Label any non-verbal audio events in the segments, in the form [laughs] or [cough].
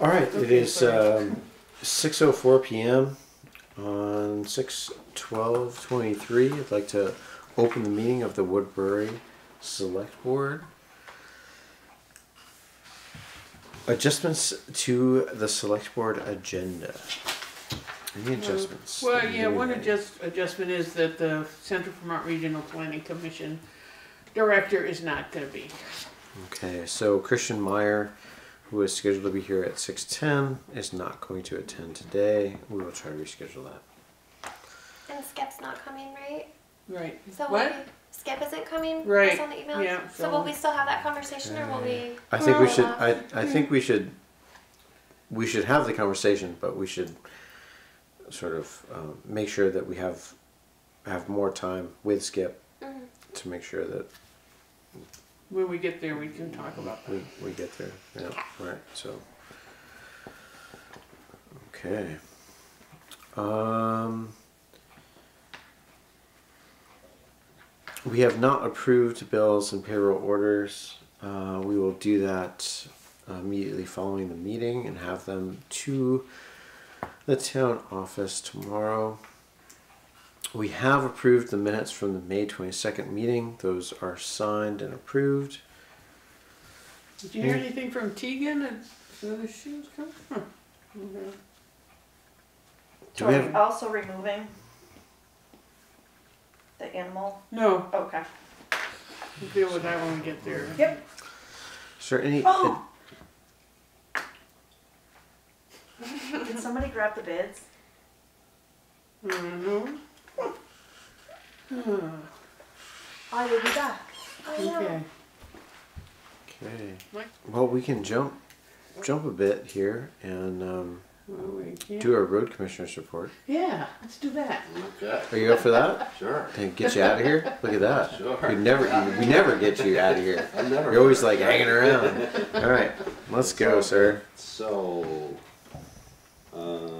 All right, it is um, 6.04 p.m. on 6-12-23. I'd like to open the meeting of the Woodbury Select Board. Adjustments to the Select Board agenda. Any adjustments? Well, yeah, one adjust, adjustment is that the Central Vermont Regional Planning Commission director is not gonna be. Okay, so Christian Meyer, who is scheduled to be here at 6.10, is not going to attend today. We will try to reschedule that. And Skip's not coming, right? Right. So What? we- Skip isn't coming. Right, That's on the email. yeah, So, so- will we still have that conversation, or will we? I think we should. I, I think we should. We should have the conversation, but we should sort of um, make sure that we have have more time with Skip Mhm. to make sure that When we get there, we can talk about that. we, we get there. Yeah, right. So, okay. Um, we have not approved bills and payroll orders. Uh, we will do that immediately following the meeting and have them to the town office tomorrow. We have approved the minutes from the May 22nd meeting. Those are signed and approved. Did you hear anything from Tegan and whether she was coming? Huh. Okay. Do we have- also removing the animal? No, Okay. we'll deal with that when we get there. Yep. Is there any? Oh! Did somebody grab the bids? Mhm. Hmm, I will be back. Yeah. Okay. Okay. Well, we can jump jump a bit here and um, Well, we do our road commissioners report. Yeah, let's do that. Okay, Are you up for that? sure. And get you out of here. Look at that. Sure. We never we never get you out of here. [laughs] I'm never. You're always like hanging around. All right, let's go, sir. So, uh,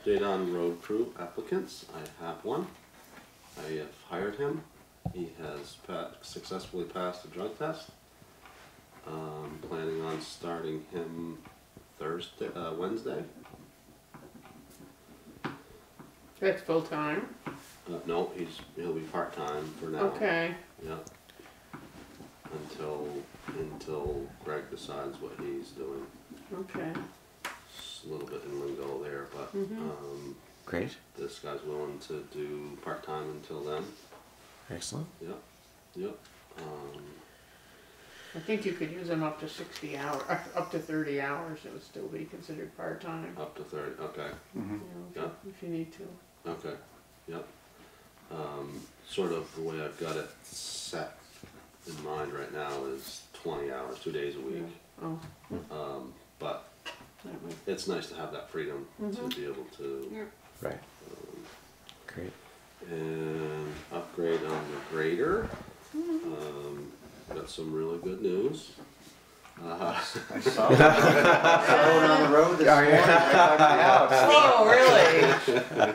update on road crew applicants. I have one. I have hired him. He has pa- successfully passed the drug test. Um, planning on starting him Thursday, uh, Wednesday. That's full time. Uh, no, he's he'll be part time for now. Okay. Yeah. Until until Greg decides what he's doing. Okay. It's a little bit in lingo there, but Mhm. um, Great, this guy's willing to do part time until then. excellent. Yep. Yep. Um, I think you could use them up to sixty hours, up to thirty hours. It would still be considered part time. up to thirty. Okay. You know, if you- if you need to. Okay. Yep. Um, sort of the way I've got it set in mind right now is twenty hours, two days a week. Oh, Um, but that might. It's nice to have that freedom Mhm. to be able to Yeah. Right, um, great. and upgrade on the grader. Um, got some really good news. Uh, I [laughs] saw it on the road this [laughs] morning, right by my house. Oh, [laughs] really?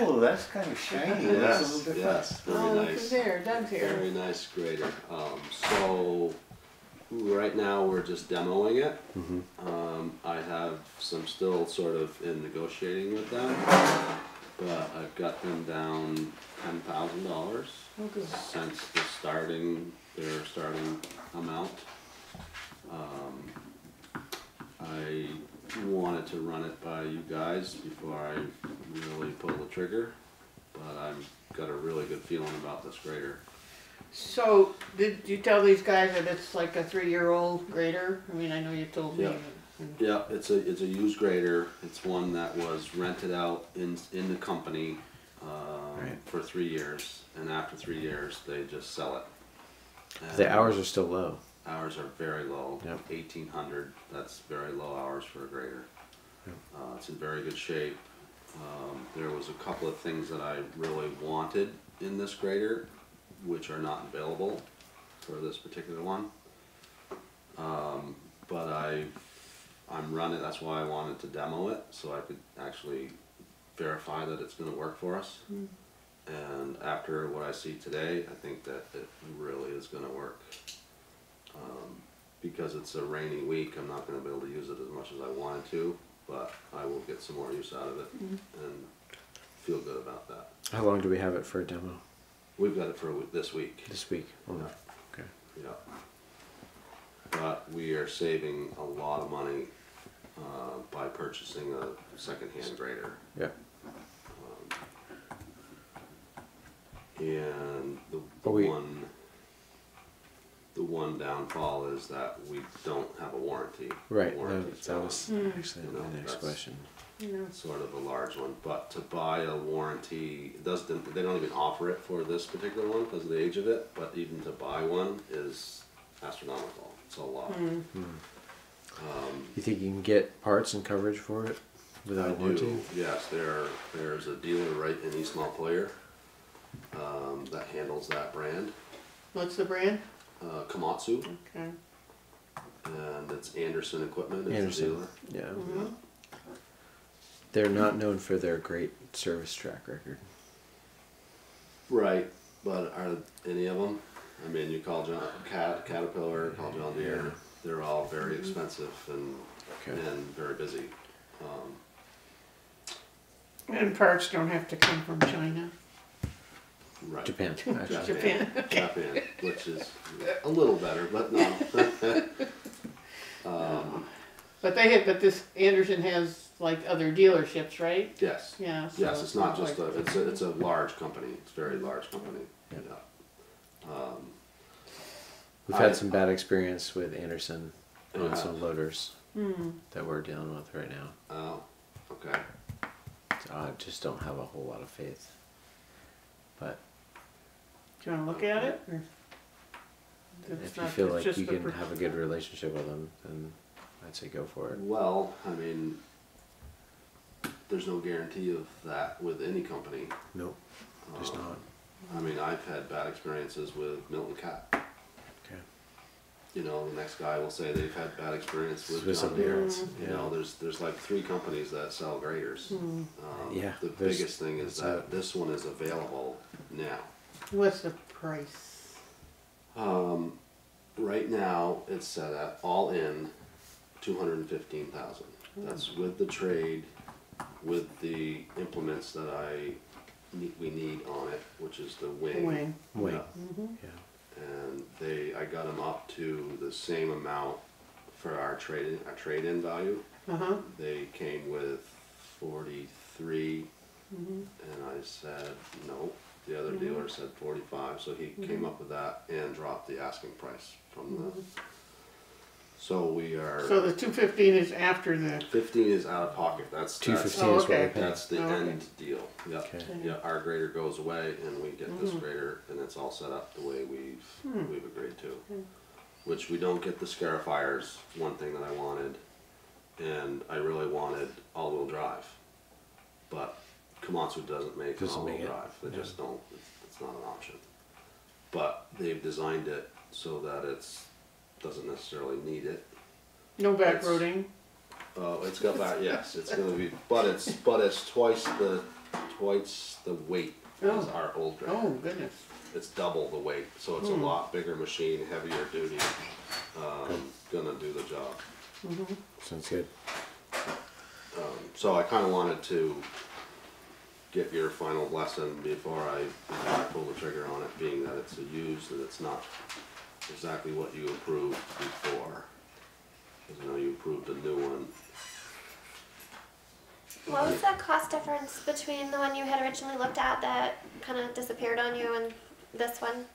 Oh, that's kind of shiny, it looks a little yes, different. yes, very Oh, nice. there. Doug's here. Very nice grader. Um, so right now we're just demoing it. hmm Um, I have some still sort of in negotiating with them, but I've got them down ten thousand dollars Oh, since the starting, their starting amount. Um, I wanted to run it by you guys before I really pull the trigger, but I've got a really good feeling about this grader. So, did you tell these guys that it's like a three-year-old grader? I mean, I know you told me. Yeah. Yeah, it's a, it's a used grader, it's one that was rented out in, in the company, um, Right. for three years, and after three years, they just sell it. The hours are still low. Hours are very low, Yep. eighteen hundred, that's very low hours for a grader. Yep. Uh, it's in very good shape, um, there was a couple of things that I really wanted in this grader, which are not available for this particular one. Um, but I, I'm running, that's why I wanted to demo it, so I could actually verify that it's gonna work for us. Mm. And after what I see today, I think that it really is gonna work. Um, because it's a rainy week, I'm not gonna be able to use it as much as I wanted to, but I will get some more use out of it and feel good about that. How long do we have it for a demo? We've got it for a week- this week. This week. only? Yeah. Okay. Yeah. But we are saving a lot of money, uh, by purchasing a secondhand grader. Yeah. And the, the But we- one, the one downfall is that we don't have a warranty. Right. Warranty's That, that was actually You know, my next that's- question. You Sort of a large one, but to buy a warranty, it doesn't, they don't even offer it for this particular one because of the age of it, but even to buy one is astronomical, it's a lot. Um, You think you can get parts and coverage for it I without warranty? do, yes, there, there's a dealer right in East Montpelier, um, that handles that brand, What's the brand? uh, Komatsu, Okay. and it's Anderson Equipment is the Anderson. dealer. Yeah. Mm-hmm. They're not known for their great service track record. Right, but are any of them? I mean, you call John, Cat, Caterpillar, call John Deere, Yeah. they're all very expensive and, Okay. and very busy. Um, And parts don't have to come from China. right. Japan, [laughs] actually. Japan, Japan, which is a little better, but no. [laughs] [laughs] Um, But they have, but this Anderson has like other dealerships, right? yes, Yeah. so yes, it's not just a, it's a, it's a large company, it's a very large company, yeah. Yeah. Um, We've had some bad experience with Anderson on Yeah. some loaders Hmm. that we're dealing with right now. oh, okay, So I just don't have a whole lot of faith. But Do you wanna look at it? or- It's if you feel like you can have a good relationship with them, then I'd say go for it. well, I mean, there's no guarantee of that with any company. Nope, just Um, not. I mean, I've had bad experiences with Milton Cat. Okay. You know, the next guy will say they've had bad experience with With John somebody Deere. else, You know, there's there's like three companies that sell graders. Um, Yeah, The biggest thing is that's that this one is available now. What's the price? Um, right now, it's set at all in two hundred and fifteen thousand. That's with the trade, with the implements that I need, we need on it, which is the wing. Wing. Wing. Yeah. Yeah. and they I got them up to the same amount for our trade our trade in value. Uh-huh. They came with forty-three, Mm-hmm. and I said no. The other dealer said forty five, so he came up with that and dropped the asking price from the. So we are So the two fifteen is after the, fifteen is out of pocket. That's Two that's, fifteen Oh, is what we okay. pay. that's the Oh, okay. end deal. Yep. Okay. Yeah, our grader goes away and we get Mm-hmm. this grader and it's all set up the way we've, Hmm. we've agreed to. Which we don't get the Scarifiers, one thing that I wanted, and I really wanted all-wheel drive. But Komatsu doesn't make Doesn't all-wheel drive, they yeah. just don't, it's, it's not an option. But they've designed it so that it's, doesn't necessarily need it. no back It's- roading? Oh, it's got that, [laughs] yes, it's gonna be, but it's, but it's twice the, twice the weight as Oh. our old grader. Oh, goodness. It's double the weight, so it's a Hmm. lot bigger machine, heavier duty, um, gonna do the job. Mm -hmm. Sounds good. Um, so I kinda wanted to get your final blessing before I, before I pull the trigger on it, being that it's a used and it's not exactly what you approved before. Cause I know you approved a new one, What was the cost difference between the one you had originally looked at that kind of disappeared on you and this one?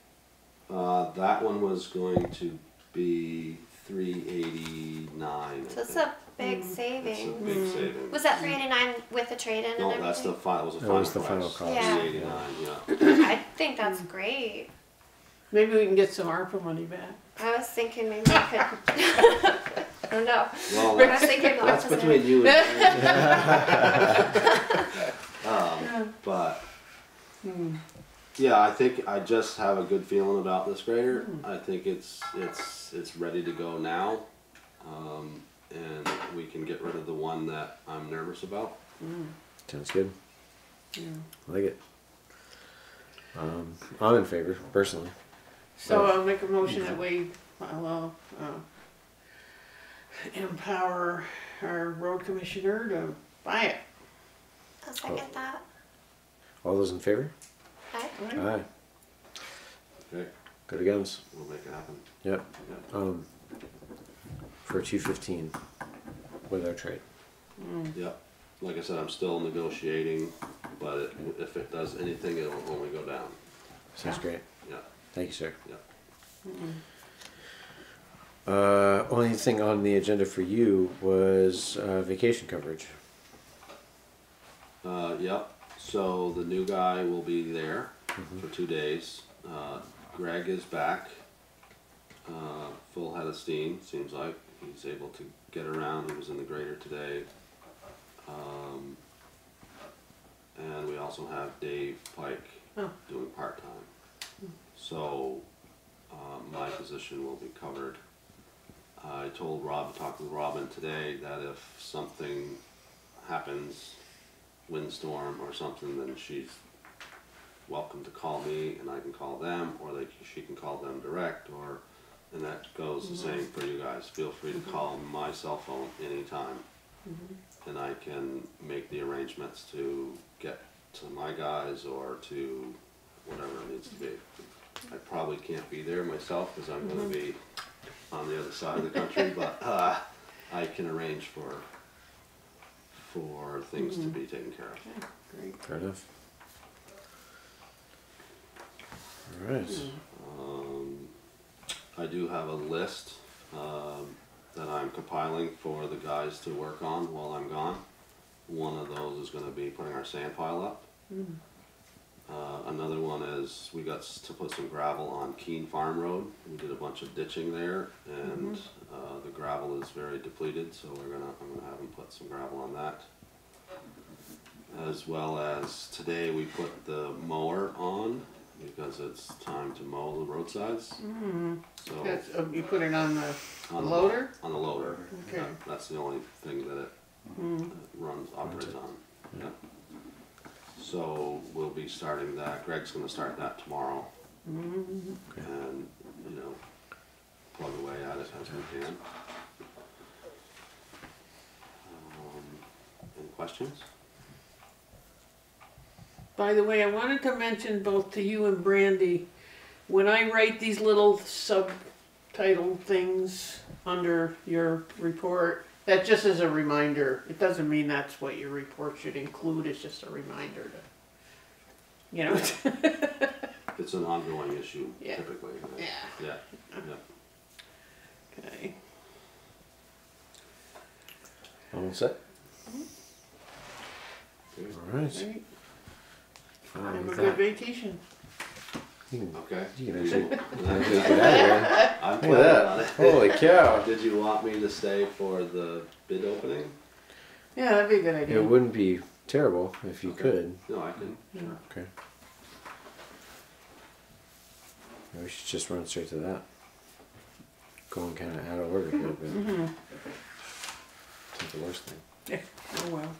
uh, that one was going to be three eighty-nine. So it's a big saving. It's a saving. big saving. Was that three eighty nine with the trade in and No, everything? that's the final, was the That final was the price. final cost. Yeah. Three eighty-nine, yeah. [coughs] I think that's great. Maybe we can get some ARPA money back. I was thinking maybe we could. I [laughs] don't know. Well, I was that's, thinking the that's opposite. between you and [laughs] um, but yeah, I think I just have a good feeling about this grader. I think it's it's it's ready to go now, um, and we can get rid of the one that I'm nervous about. Sounds good. Yeah. I like it. Um, I'm in favor personally. So. I'll make a motion that we, allow, uh, empower our road commissioner to buy it. I'll second that. All those in favor? Okay. right? Aye. Okay, Good against. we'll make it happen. Yep. Yep. Um, for two fifteen with our trade. Yep, like I said, I'm still negotiating, but it- if it does anything, it will only go down. Sounds great. Yeah, Thank you, sir. yeah. Uh, only thing on the agenda for you was uh, vacation coverage. Uh, yep, so the new guy will be there for two days. Uh, Greg is back, uh, full head of steam, seems like. He's able to get around, he was in the grader today. Um, and we also have Dave Pike Oh. doing part-time. So, um, my position will be covered. I told Rob, talked with Robin today, that if something happens, windstorm or something, then she's welcome to call me and I can call them, or they, she can call them direct, or, and that goes the same for you guys. Feel free to call my cell phone anytime. And I can make the arrangements to get to my guys or to whatever it needs to be. I probably can't be there myself, cause I'm gonna be on the other side of the country, [laughs] but, uh, I can arrange for, for things to be taken care of. Okay, great. Fair enough. All right. Um, I do have a list, um, that I'm compiling for the guys to work on while I'm gone. One of those is gonna be putting our sand pile up. Uh, another one is, we got s- to put some gravel on Keene Farm Road. We did a bunch of ditching there and, uh, the gravel is very depleted, so we're gonna, I'm gonna have them put some gravel on that. As well as today we put the mower on because it's time to mow the roadsides. So. That's, uh, you put it on the On the loader? On the loader. Okay. Yeah, That's the only thing that it uh, runs, operates on. Yeah. So we'll be starting that. Greg's gonna start that tomorrow. Okay. And, you know, plug away at it as we can. Um, Any questions? By the way, I wanted to mention both to you and Brandy, when I write these little subtitle things under your report, that just as a reminder. It doesn't mean that's what your report should include, it's just a reminder to, you know, [laughs] It's an ongoing issue Yeah. typically. right? yeah, Yeah, yeah. okay. All set. Okay. All right. Right. Have a with good vacation. You can, Okay. you can actually [laughs] get I'm out of here. planning Look at on it. Holy cow. Did you want me to stay for the bid opening? Yeah, that'd be a good idea. It wouldn't be terrible if you could. No, I can. Yeah. Okay. Maybe we should just run straight to that. Going kind of out of order here, but Mm-hmm. it's not the worst thing. Yeah, [laughs] oh well.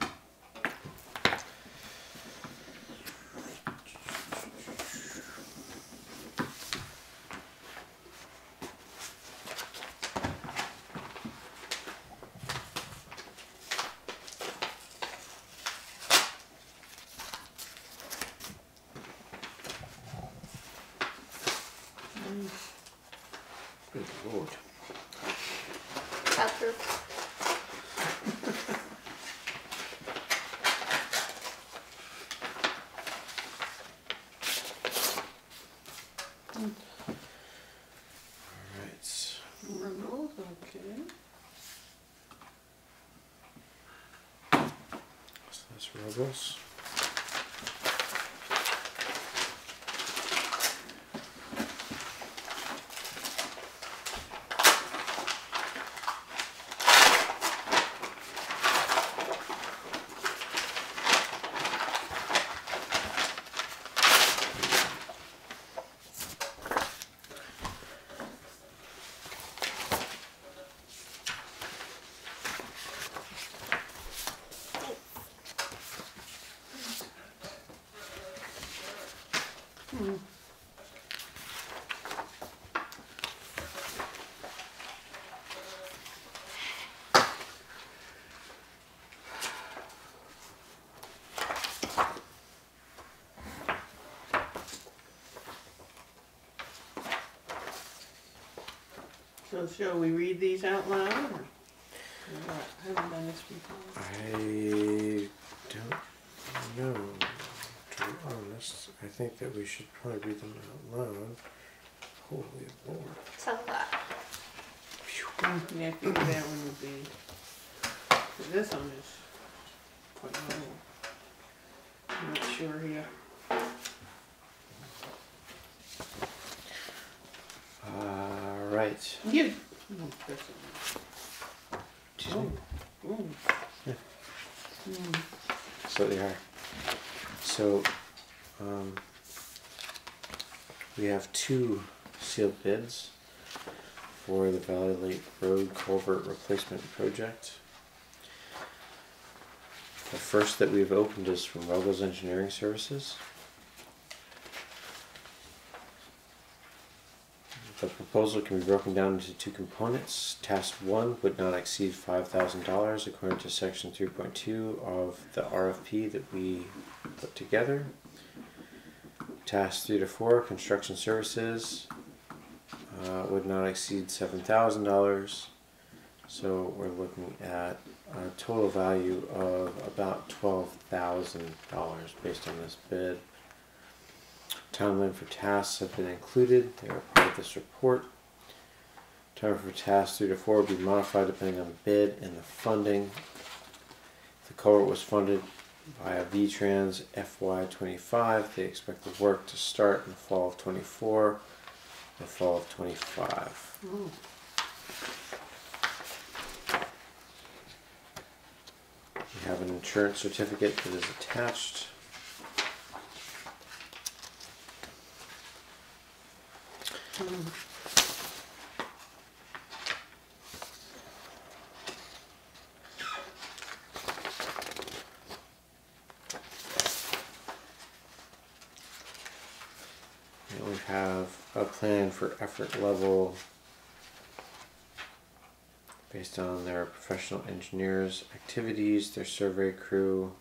So shall we read these out loud? or- or? I haven't done this before. I don't know. To be honest, I think that we should probably read them out loud. Holy lord. So, uh, Mm, Yeah, I figured that one would be. but This one is quite low. I'm not sure here. All right. You. oh, press it. Excuse me. Oh. Yeah. Mm, So they are. So, um, we have two sealed bids for the Valley Lake Road Culvert Replacement Project. The first that we've opened is from Ruggles Engineering Services. The proposal can be broken down into two components. Task one would not exceed five thousand dollars according to section three point two of the RFP that we put together. Task three to four, construction services, uh, would not exceed seven thousand dollars. So we're looking at a total value of about twelve thousand dollars based on this bid. Timeline for tasks have been included. They are part of this report. Time for tasks three to four will be modified depending on the bid and the funding. The culvert was funded via VTrans FY25. They expect the work to start in the fall of 24, the fall of 25. oh. We have an insurance certificate that is attached. We have a plan for effort level based on their professional engineers' activities, their survey crew,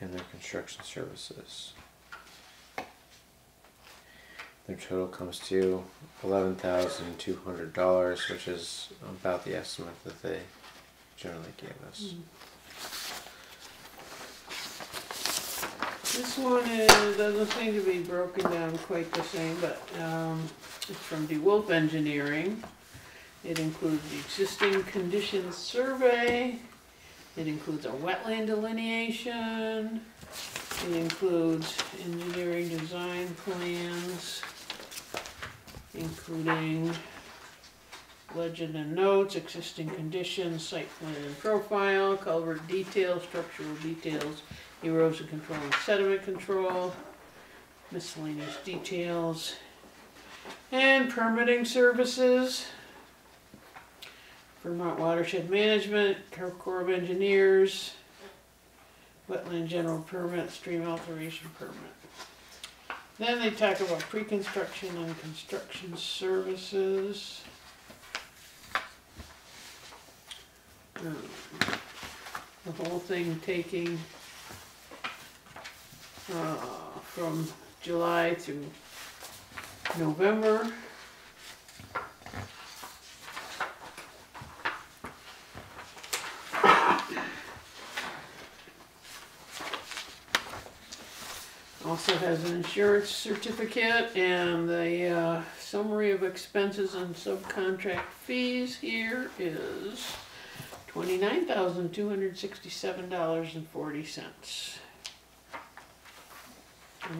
and their construction services. Their total comes to eleven thousand two hundred dollars, which is about the estimate that they generally gave us. This one is, doesn't seem to be broken down quite the same, but, um, it's from DeWolfe Engineering. It includes the existing conditions survey. It includes a wetland delineation. It includes engineering design plans, including legend and notes, existing conditions, site plan and profile, culvert details, structural details, erosion control and sediment control, miscellaneous details, and permitting services. Vermont Watershed Management, Corps of Engineers, Wetland General Permit, Stream Alteration Permit. Then they talk about pre-construction and construction services. Um, The whole thing taking uh, from July to November. Also has an insurance certificate and the uh, summary of expenses and subcontract fees here is twenty-nine thousand two hundred sixty-seven dollars and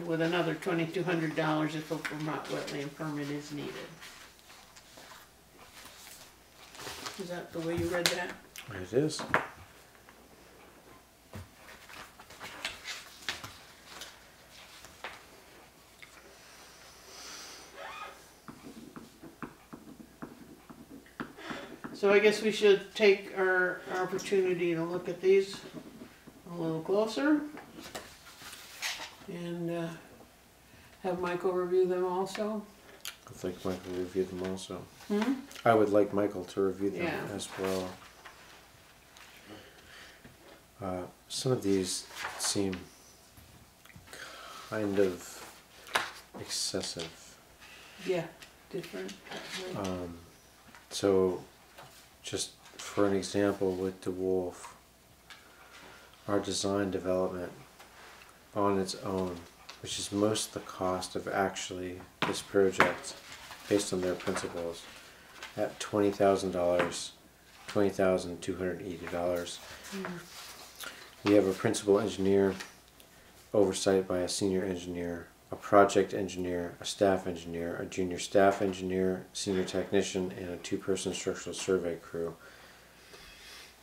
with another twenty-two hundred dollars if a Vermont wetland permit is needed. Is that the way you read that? It is. So I guess we should take our our opportunity to look at these a little closer. And uh, have Michael review them also. I'd like Michael to review them also. Hmm? I would like Michael to review them Yeah. as well. Uh, some of these seem kind of excessive. Yeah, different. Um, so, just for an example with DeWolfe, our design development on its own, which is most the cost of actually this project based on their principles, at twenty thousand dollars, twenty thousand two hundred eighty dollars. Mm-hmm. We have a principal engineer, oversight by a senior engineer, a project engineer, a staff engineer, a junior staff engineer, senior technician, and a two-person structural survey crew.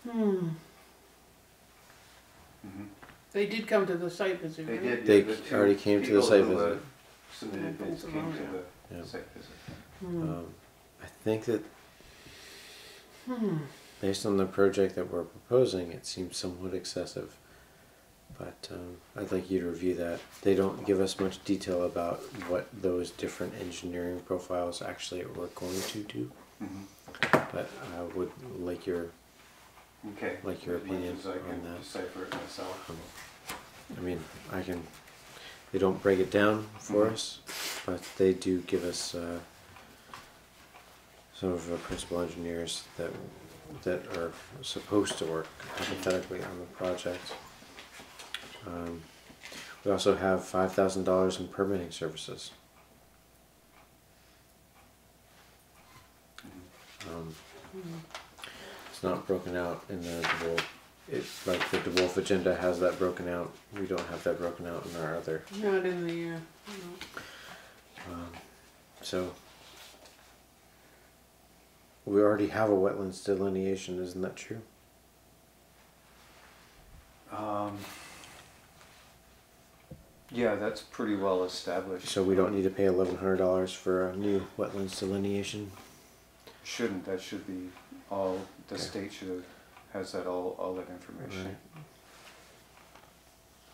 Hmm. Mhm. They did come to the site visit, They right? did. They the two already came to the people site who, uh, visit. Submitted Yeah, bids came to yeah. the site visit. Hmm. Um, I think that Hmm. based on the project that we're proposing, it seems somewhat excessive. But um, I'd like you to review that. They don't give us much detail about what those different engineering profiles actually were going to do. Mhm. But I would like your, Okay. Like your As opinion as I on can that. decipher it myself. I mean, I can, they don't break it down for Mhm. us, but they do give us uh, some of the principal engineers that that are supposed to work hypothetically on the project. Um, we also have five thousand dollars in permitting services. Um, it's not broken out in the DeWolfe. It like the DeWolfe agenda has that broken out. We don't have that broken out in our other. Not in the, uh, no. Um, so we already have a wetlands delineation, isn't that true? Um, yeah, that's pretty well established. So we don't need to pay eleven hundred dollars for a new wetlands delineation. Shouldn't, that should be all, the Okay. state should have, has that all, all that information.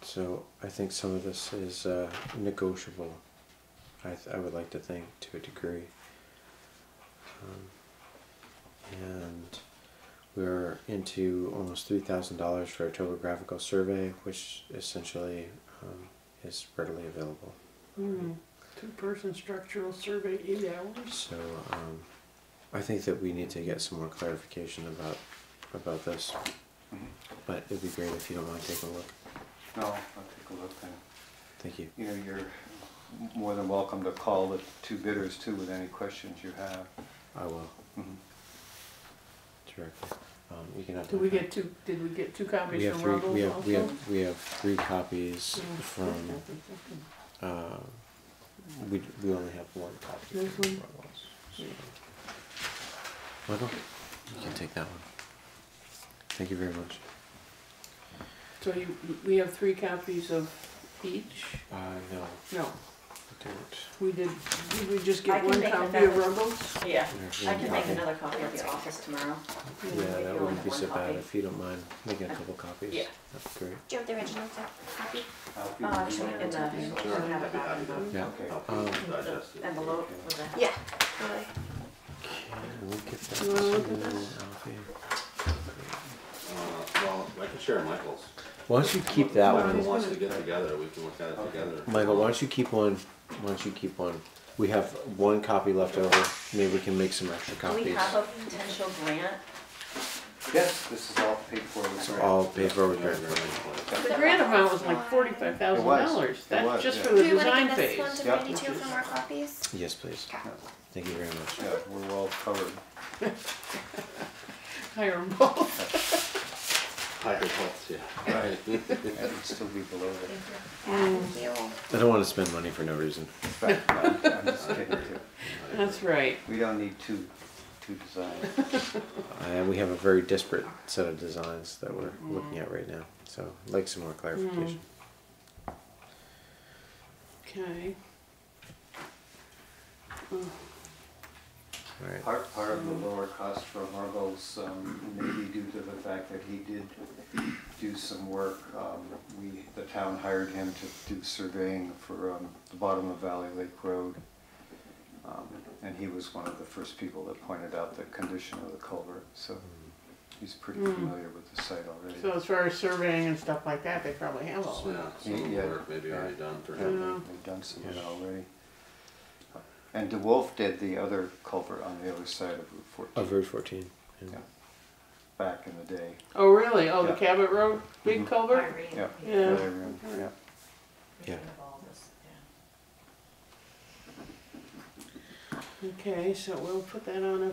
So I think some of this is uh, negotiable. I, th- I would like to think to a degree. Um, and we're into almost three thousand dollars for a topographical survey, which essentially um, is readily available. Hmm. Two-person structural survey, eight hours. So um, I think that we need to get some more clarification about about this. Mhm. But it'd be great if you don't mind taking a look. No, I'll take a look then. Thank you. you know, you're more than welcome to call the two bidders too with any questions you have. I will Mhm. directly. Um, you can have. Did we copy. get two, did we get two We copies have from three. Ruggles We have we also? have we have three copies Yeah. from. Uh, we we only have one copy. This from one? Ruggles, so. Michael, you can take that one. Thank you very much. So you, we have three copies of each? Uh, no, No, don't. we did, did we just I get can one make copy of another- Ruggles? Yeah, I can make another copy at the office tomorrow. Yeah, You that only wouldn't have be one so bad copy. if you don't mind making a couple copies. Yeah. That'd be great. Do you have the original copy? I'll be- Oh, actually, in the, Sure. I have it back in the Yeah. Okay. Um, Digest it. envelope with the. Yeah. Really. Can we get that You wanna look to at that? Alfie? Uh, well, I can share Michael's. Why don't you keep that If one? Michael wants to get together, we can look at it together. Michael, why don't you keep one? Why don't you keep one? We have one copy left over. Maybe we can make some extra Do copies. we have a potential grant? Yes, this is all paid for with grant. all paid for with grant money. The grant amount was like forty-five thousand dollars. It That's was, just yeah. for Do the we want to design give this one phase. to Yep. Brandy too for more copies? Yes, please. Thank you very much. Yeah, we're well covered. [laughs] Hire 'em both. [laughs] Higher hopes, yeah. Right. [laughs] That would still be below that. I don't want to spend money for no reason. Right, no, I'm just kidding too. That's right. We don't need two, two designs. And [laughs] uh, we have a very disparate set of designs that we're mm. looking at right now. So I'd like some more clarification. Mm. Okay. All right. Part, part of the lower cost for Margot's, um, may be due to the fact that he did do some work. Um, we, the town hired him to do surveying for, um, the bottom of Valley Lake Road. Um, and he was one of the first people that pointed out the condition of the culvert, so he's pretty Mm. familiar with the site already. So as far as surveying and stuff like that, they probably have all Yeah, that. some Yeah. work maybe already done for Yeah, him. Yeah. they- They've done some of it Yeah. already. And DeWolfe did the other culvert on the other side of Route fourteen. Of Route 14. yeah. Yeah. Back in the day. Oh, really? Oh, the Cabot Road, big Mhm. culvert? Irene. Yeah. Yeah. Yeah. Yeah. Yeah. Of all this, yeah. Okay, so we'll put that on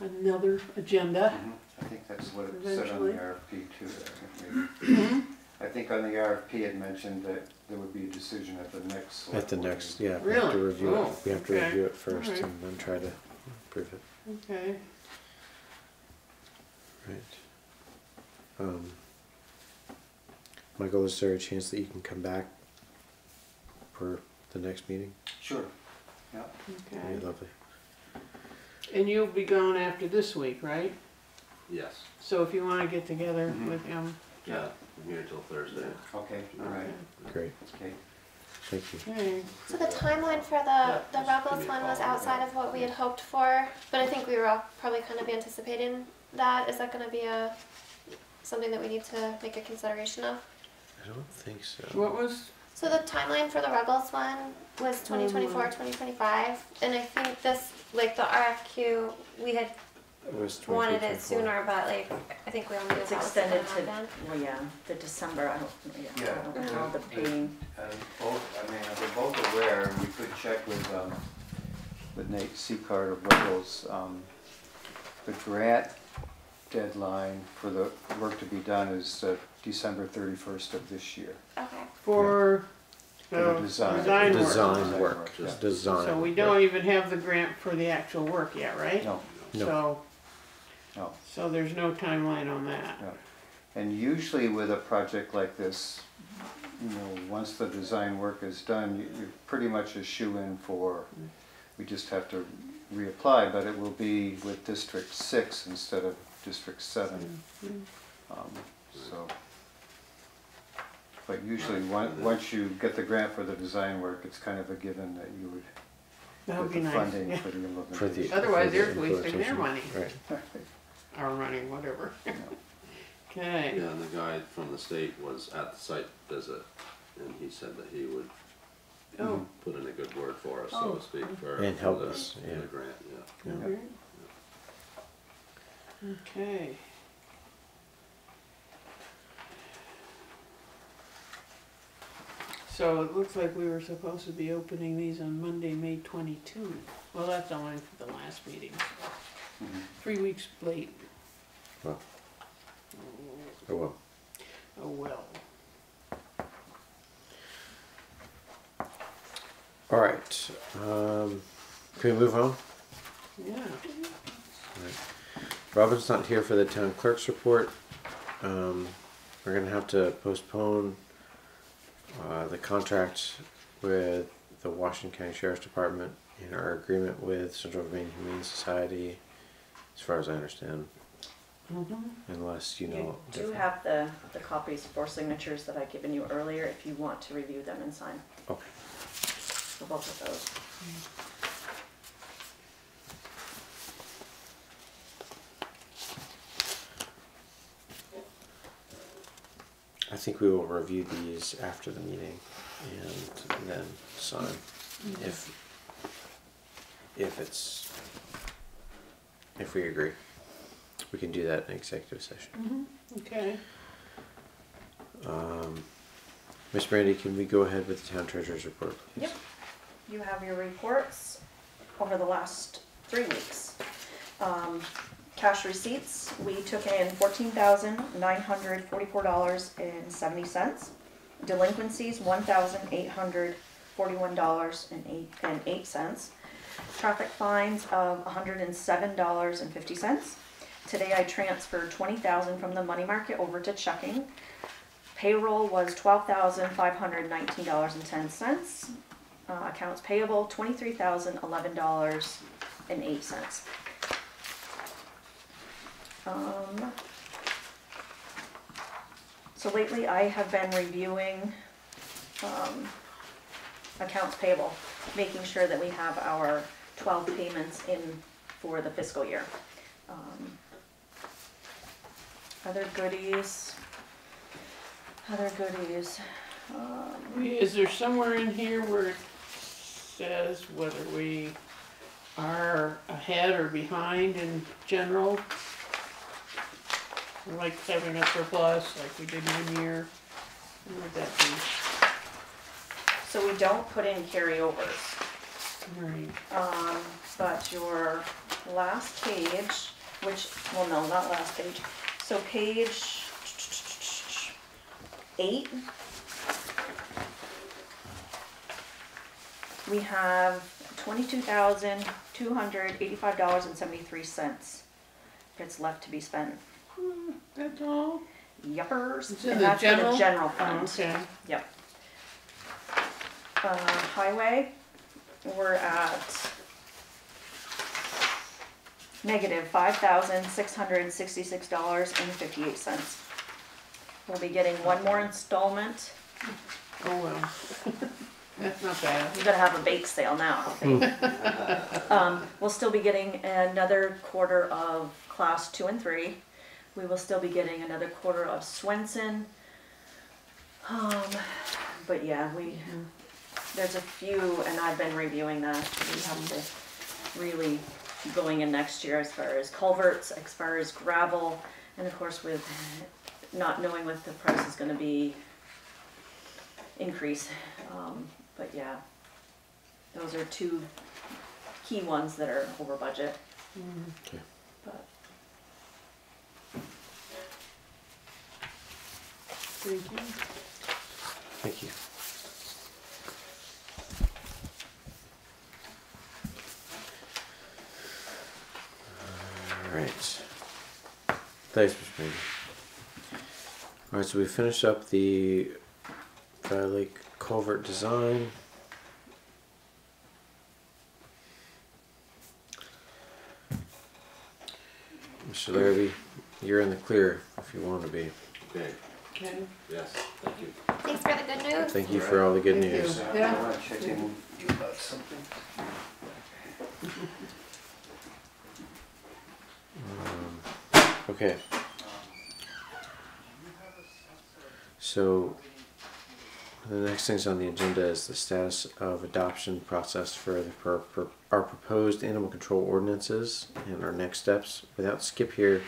a, another agenda. Mhm. I think that's what it said on Eventually. the RFP too. I think maybe. I think on the RFP it mentioned that there would be a decision at the next. select At the board next, meeting. yeah, we have to Really? review Oh, it. We have to okay. review it first Alright. and then try to approve it. Okay. Right. Um, Michael, is there a chance that you can come back for the next meeting? Sure, yeah. That'd be Okay. lovely. And you'll be gone after this week, right? Yes, So if you wanna get together Mhm. with him. yeah, I'm here till Thursday. Okay, all right, Great. okay. Thank you. Okay, So the timeline for Yeah, the, the just give Rebels me a one was call, outside yeah. of what we had hoped for, but I think we were all probably kind of anticipating that. Is that gonna be a, something that we need to make a consideration of? I don't think so. what was, So the timeline for the Ruggles one was 2024, mm-hmm. 2025, and I think this, like the RFQ, we had It was wanted 23, it sooner, but like, I think we all knew It's that was gonna extended to, happen. well, yeah, the December, I don't, yeah, I Yeah. don't know the paying, And both, I mean, they're both aware, we could check with, um, with Nate Seacard of Ruggles. Um, the grant deadline for the work to be done is uh, December thirty-first of this year. Okay. for For the the design. design work? Design Design work, work, just yeah. design. So we don't even have the grant for the actual work yet, right? No, No. So, no, so there's no timeline on that. no. And usually with a project like this, you know, once the design work is done, you- you're pretty much a shoe-in for, we just have to reapply, but it will be with District Six instead of District Seven. Um, So, but usually, on- once you get the grant for the design work, it's kind of a given that you would That would get be the nice. funding yeah. for the For the, implementation. Otherwise, for the they're wasting their implementation. money. Right. [laughs] Our running, whatever. [laughs] Okay, Yeah, and the guy from the state was at the site visit, and he said that he would oh, put in a good word for us, so Oh. to speak, for. And for help the- us, for yeah. the grant, yeah. alright. Okay. So it looks like we were supposed to be opening these on Monday, May twenty-two. Well, that's only for the last meeting, so Mhm. three weeks late. Well, oh well. Oh, well. All right. Um, can we move on? Yeah. Robin's not here for the town clerk's report. Um, we're gonna have to postpone uh, the contract with the Washington County Sheriff's Department in our agreement with Central Maine Humane Society, as far as I understand, Mhm. unless you know. you do different. have the, the copies for signatures that I'd given you earlier, if you want to review them and sign Okay. for both of those. I think we will review these after the meeting and then sign if if it's if we agree. We can do that in executive session. Mm -hmm. Okay. Um, Ms. Brandy, can we go ahead with the town treasurer's report, please? Yep. You have your reports over the last three weeks. Um, cash receipts, we took in $14,944.70. Delinquencies, $1,841.08. Traffic fines of $107.50. Today I transferred twenty thousand from the money market over to checking. Payroll was twelve thousand five hundred nineteen dollars and ten cents. Uh, accounts payable, twenty-three thousand eleven dollars and eight cents. Um, so lately I have been reviewing, um, accounts payable, making sure that we have our twelve payments in for the fiscal year. Um, Other goodies, other goodies, um, Is there somewhere in here where it says, whether we are ahead or behind in general. Like having a surplus, like we did one year, what would that be? So we don't put in carryovers. Right, Um, but your last page, which, well, no, not last page, so page eight. We have twenty-two thousand, two hundred eighty-five dollars and seventy-three cents that's left to be spent. that's all? Yuppers, It's in and the that's for the general? general Oh, fund. okay, Yep. Uh, highway, we're at negative five thousand six hundred sixty-six dollars and fifty-eight. We'll be getting one more installment. oh well. That's not bad. We're gonna have a bake sale now, I [laughs] think. Um, we'll still be getting another quarter of class two and three. We will still be getting another quarter of Swenson. Um, but yeah, we, there's a few, and I've been reviewing that, we have to really going in next year as far as culverts, as far as gravel, and of course with not knowing what the price is gonna be increase, um, but yeah. Those are two key ones that are over budget. Okay. But Thank you. Thank you. Alright. Thanks, Mr. Brady. Alright, so we finished up the Dry Lake culvert design. Mr. Larrabee, you're in the clear if you want to be. Okay, Okay. yes, thank you. Thanks for the good news. Thank you for all the good Thank you. news. Yeah. [laughs] Something. Okay. So, the next things on the agenda is the status of adoption process for the pro- pro- our proposed animal control ordinances and our next steps. Without Skip here,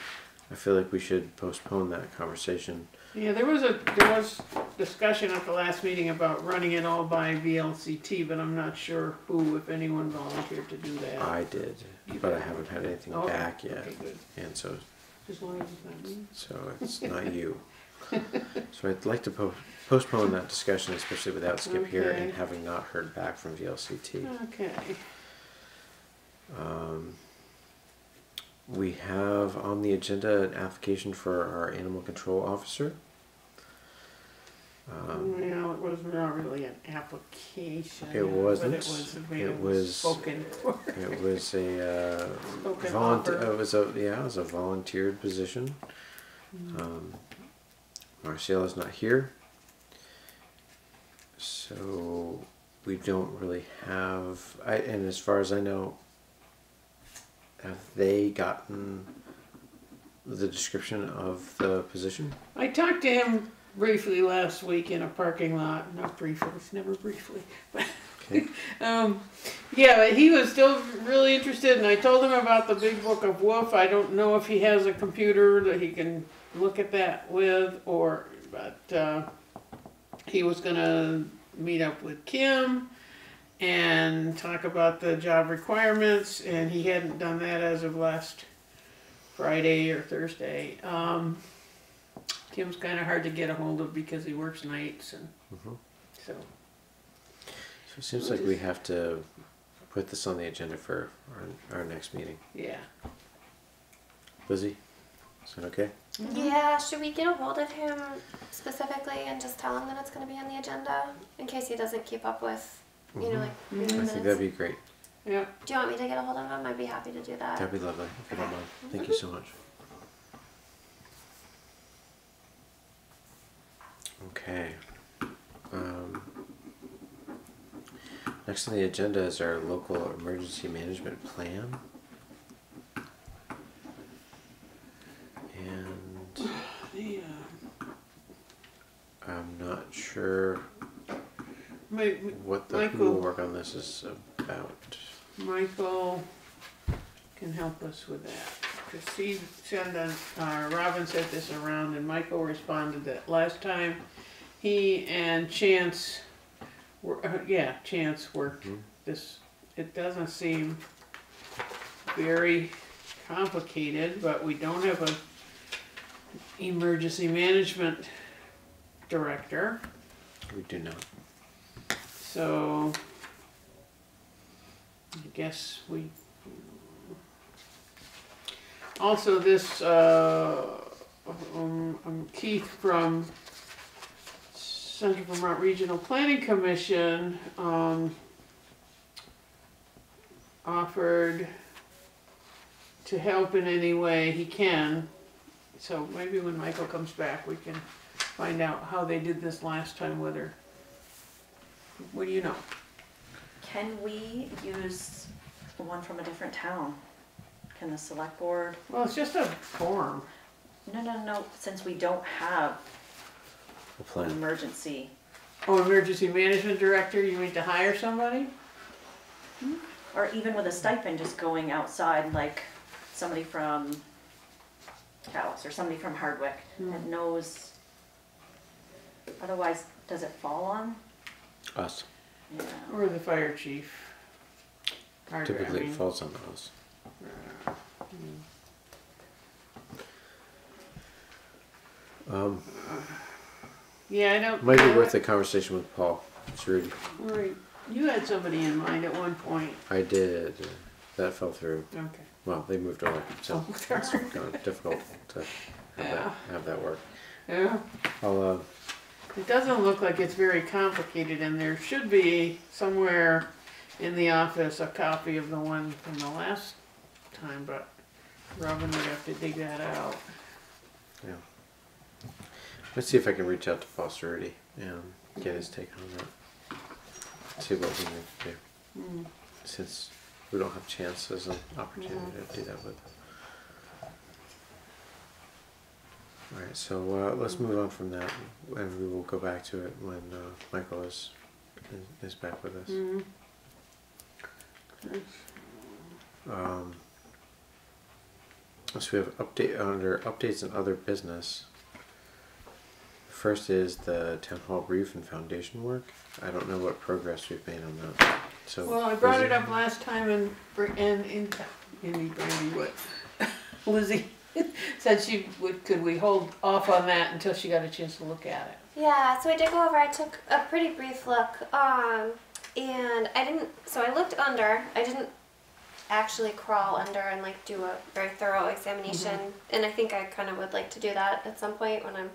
I feel like we should postpone that conversation. Yeah, there was a, there was discussion at the last meeting about running it all by VLCT, but I'm not sure who, if anyone volunteered to do that. I did, but I haven't had anything Okay, back yet, Okay, good. and so As long as it's not me. so it's not you. So I'd like to po- postpone that discussion, especially without Skip here and Okay. having not heard back from VLCT. Okay. Um, we have on the agenda an application for our animal control officer. Um, Well, it was not really an application. It wasn't. it was, way It was- spoken [laughs] for. it was a uh, Spoken volunteer. offer. It was a yeah, it was a volunteered position. Um, Marciela's not here, so we don't really have. I and as far as I know, have they gotten the description of the position? I talked to him briefly last week in a parking lot, not briefly, it's never briefly, [laughs] but Okay. Um, yeah, but he was still really interested, and I told him about the Big Book of Wolf. I don't know if he has a computer that he can look at that with, or but uh, he was gonna meet up with Kim and talk about the job requirements, and he hadn't done that as of last Friday or Thursday. Um, Kim's kind of hard to get a hold of because he works nights, and Mhm. so. So it seems like we have to put this on the agenda for our, our next meeting. Yeah. Lizzie, is that okay? Yeah, should we get a hold of him specifically and just tell him that it's going to be on the agenda in case he doesn't keep up with, you know, like Mhm. I the think that'd be great. Yeah. Do you want me to get a hold of him? I'd be happy to do that. That'd be lovely, if you don't mind. Thank you so much. Okay. Um, next on the agenda is our local emergency management plan. And [sighs] Yeah. I'm not sure, Ma- what the who will Michael. work on this is about. Michael can help us with that. Cause he sent a, uh, Robin sent this around and Michael responded that last time he and Chance were, uh, yeah, Chance worked Mhm. this, it doesn't seem very complicated, but we don't have an emergency management director, We do not. so I guess we. Also, this, uh, um, um, Keith from Central Vermont Regional Planning Commission, um, offered to help in any way he can. So maybe when Michael comes back, we can find out how they did this last time with her. What do you know? Can we use one from a different town? Can the select board? Well, it's just a form. No, no, no, since we don't have A an plan. emergency, Oh, emergency management director, you need to hire somebody? Hmm? or even with a stipend, just going outside, like somebody from Calais or somebody from Hardwick hmm. that knows. Otherwise, does it fall on? Us. Yeah. Or the fire chief? Hard- I Typically, it mean, falls on us. Um, Yeah, I don't. might be worth a conversation with Paul. Cerruti. Right, you had somebody in mind at one point, I did. uh, That fell through. okay. Well, they moved on, so [laughs] Oh, it's kind of difficult to have that, have that work. Yeah, I'll, uh, it doesn't look like it's very complicated and there should be somewhere in the office a copy of the one from the last time, but Robin would have to dig that out. yeah. Let's see if I can reach out to Foster Cerruti and get his take on that. See what we need to do. Hmm. Since we don't have chances and an opportunity to do that with. Alright, so uh, let's move on from that and we will go back to it when uh, Michael is, is back with us. Mhm. Um, so we have update under updates and other business. First is the town hall roof and foundation work. I don't know what progress we've made on that. So Well, I brought Lizzie? it up last time and, Br- and, in Amy, Brandy, what, [laughs] Lizzie said she would, could we hold off on that until she got a chance to look at it? Yeah, so I did go over. I took a pretty brief look, um, and I didn't. So I looked under. I didn't actually crawl under and like do a very thorough examination. And I think I kind of would like to do that at some point when I'm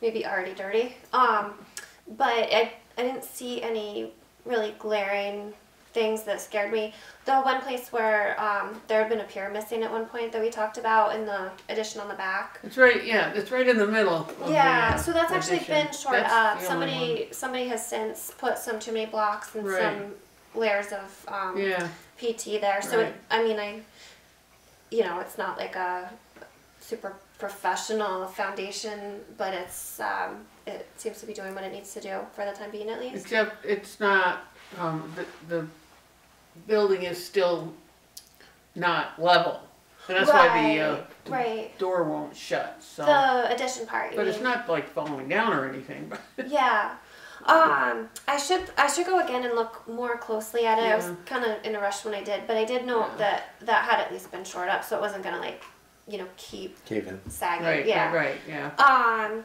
maybe already dirty. Um, but I I didn't see any really glaring things that scared me. The one place where um, there had been a pier missing at one point that we talked about in the addition on the back. It's right, yeah, it's right in the middle Yeah, the so that's actually been shored That's up. Somebody somebody has since put some too many blocks and Right. some layers of um. Yeah, PT there. So Right. it, I mean, I, you know, it's not like a super professional foundation, but it's um, it seems to be doing what it needs to do for the time being at least. except it's not, um, the, the building is still not level. And that's why the, uh, the right. door won't shut, so. The addition part. But it's not like falling down or anything, but. Yeah. Um, I should I should go again and look more closely at it. I was kind of in a rush when I did, but I did know Yeah. that that had at least been shored up, so it wasn't gonna like, you know, keep cave in. sagging. Right, yeah. right, right, yeah. Um,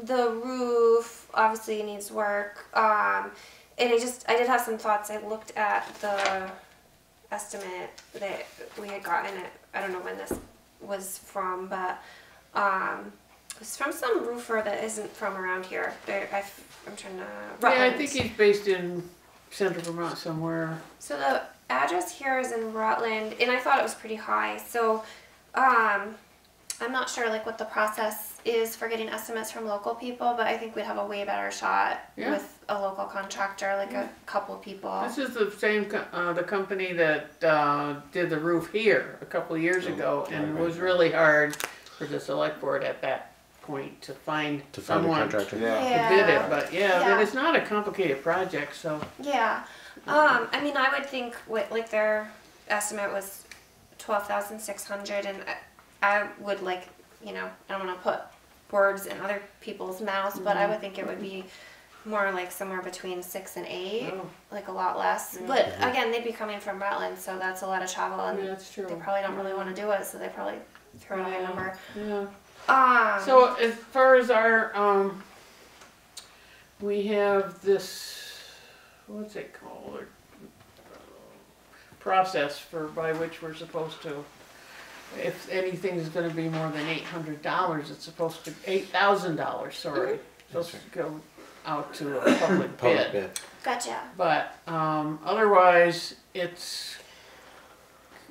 the roof obviously needs work. Um, and I just I did have some thoughts. I looked at the estimate that we had gotten. It I don't know when this was from, but um, it was from some roofer that isn't from around here. They're, I, am trying to. Yeah, I think he's based in central Vermont somewhere. So the address here is in Rutland, and I thought it was pretty high. So, um, I'm not sure like what the process is for getting estimates from local people, but I think we'd have a way better shot Yeah. with a local contractor, like a couple people. This is the same, co- uh, the company that, uh, did the roof here a couple of years ago and it was really hard for the select board at that point to find To find a contractor. to Yeah. bid it, but yeah, Yeah. but it's not a complicated project, so. Yeah. Um, I mean, I would think what like their estimate was twelve thousand six hundred, and I, I would like, you know, I don't want to put words in other people's mouths, but I would think it would be more like somewhere between six and eight, Oh, like a lot less. Yeah. But again, they'd be coming from Rutland, so that's a lot of travel, and yeah, that's true. they probably don't really want to do it, so they probably throw a high Yeah. number. Yeah. Um, So as far as our, um, we have this, what's it called? Process for, by which we're supposed to, if anything's gonna be more than eight hundred dollars, it's supposed to, eight thousand dollars, sorry. Supposed to go out to a public Public bid. bid. gotcha. But, um, otherwise, it's,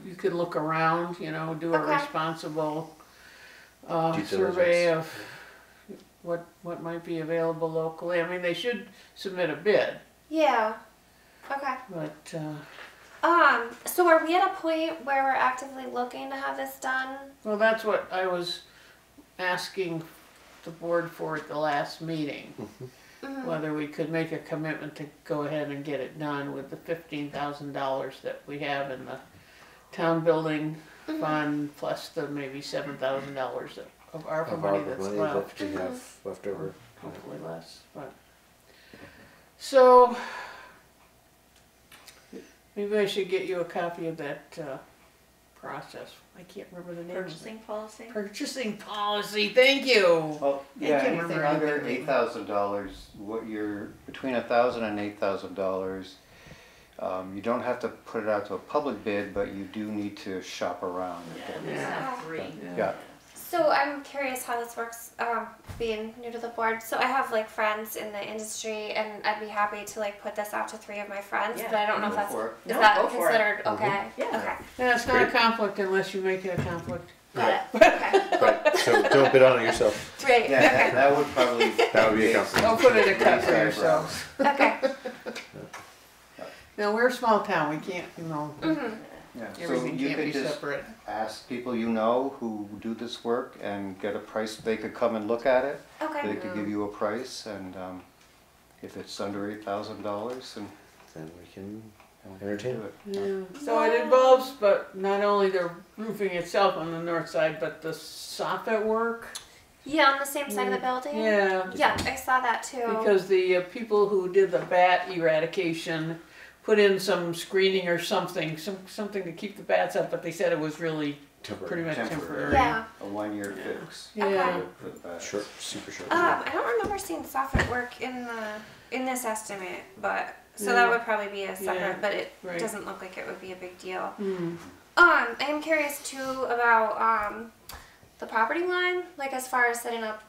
you could look around, you know, do a responsible, uh, Due survey diligence. of what, what might be available locally. I mean, they should submit a bid, Yeah. Okay. but, uh, Um, so are we at a point where we're actively looking to have this done? well, that's what I was asking the board for at the last meeting. Mhm. Whether we could make a commitment to go ahead and get it done with the fifteen thousand dollars that we have in the town building Mm-hmm. fund, plus the maybe seven thousand dollars of ARPA Of money ARPA that's money left. that we have left over. Hopefully less, but. So. Maybe I should get you a copy of that, uh, process. I can't remember the name of it. Purchasing policy? Purchasing policy, thank you. Well, I yeah, can't anything remember under anything. eight thousand dollars, what you're, between a thousand and eight thousand dollars, um, you don't have to put it out to a public bid, but you do need to shop around. Yeah. Three. Yeah, So I'm curious how this works, um, being new to the board. So I have like friends in the industry, and I'd be happy to like put this out to three of my friends. Yeah. But I don't know go if that's for it. is No, that go for it. considered okay. Yeah. Okay. Yeah, it's not a conflict unless you make it a conflict. Got it. Okay. Right, so don't [laughs] bid on it yourself. Great. Yeah, that- Okay. that would probably. That would be a conflict. Don't put it in a cut for Raise yourselves. Okay. No, we're a small town, we can't, you know, Mhm. Yeah, so everything you can't be could just separate. ask people you know who do this work and get a price, they could come and look at it. Okay. They could give you a price and, um, if it's under eight thousand dollars, and Then we can and we can Entertain. it. Yeah, so it involves, but not only the roofing itself on the north side, but the soffit work. Yeah, on the same side of the building. Yeah, Yeah, I saw that too. because the uh, people who did the bat eradication put in some screening or something, some, something to keep the bats up, but they said it was really temporary. pretty much Temporary. temporary. yeah. A one-year Yeah. fix. Yeah, for the bats. Short, super short. Um, I don't remember seeing soffit work in the in this estimate, but so Yeah. that would probably be a separate. Yeah, But it right. doesn't look like it would be a big deal. Hmm. Um, I am curious too about um, the property line, like as far as setting up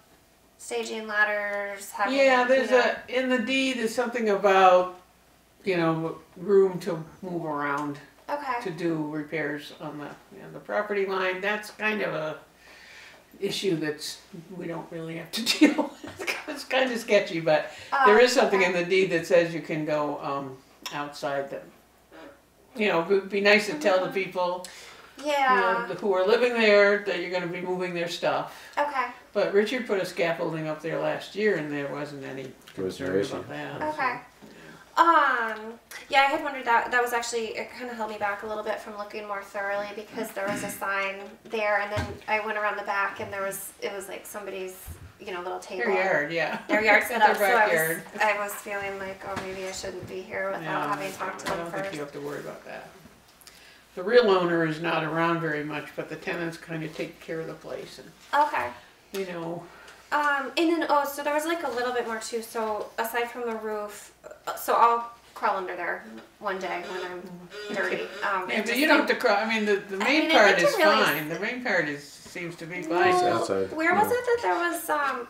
staging ladders. Having Yeah, you there's know- a, in the deed, there's something about, you know, room to move around. okay. to do repairs on the, you know, the property line, that's kind of a issue that's, we don't really have to [laughs] deal with. It's kind of sketchy, but there is something in the deed that says you can go, um, outside the, you know, it'd be nice to tell the people, you Yeah. know, who are living there, that you're gonna be moving their stuff. Okay. But Richard put a scaffolding up there last year and there wasn't any There was no concern about that. Okay. Um, yeah, I had wondered that. That was actually it. Kind of held me back a little bit from looking more thoroughly because there was a sign there, and then I went around the back, and there was it was like somebody's you know little table. Their yard, yeah. Their yard set [laughs] up. So I was. I was feeling like oh maybe I shouldn't be here without No, having talked to I them don't think you have to worry about that. The real owner is not around very much, but the tenants kind of take care of the place and, Okay. you know, Um, and then oh, so there was like a little bit more too. So aside from the roof, so I'll crawl under there one day when I'm dirty. Um, yeah, and but just you don't have to crawl. I mean, the, the I main mean, part is really- fine, the main part is, seems to be It's fine. No. outside. Where was yeah. it that there was um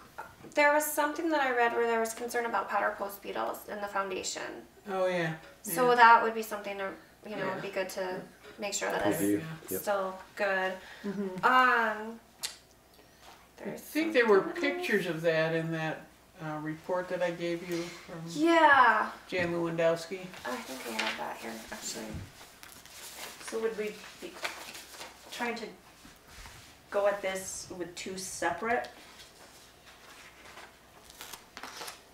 there was something that I read where there was concern about powder post beetles in the foundation. Oh, yeah. So that would be something to you know Yeah. be good to make sure that it's Yeah. Still good. Mhm. Um I think there were pictures of that in that, uh, report that I gave you from Yeah. Jan Lewandoski. I think I have that here actually. So would we be trying to go at this with two separate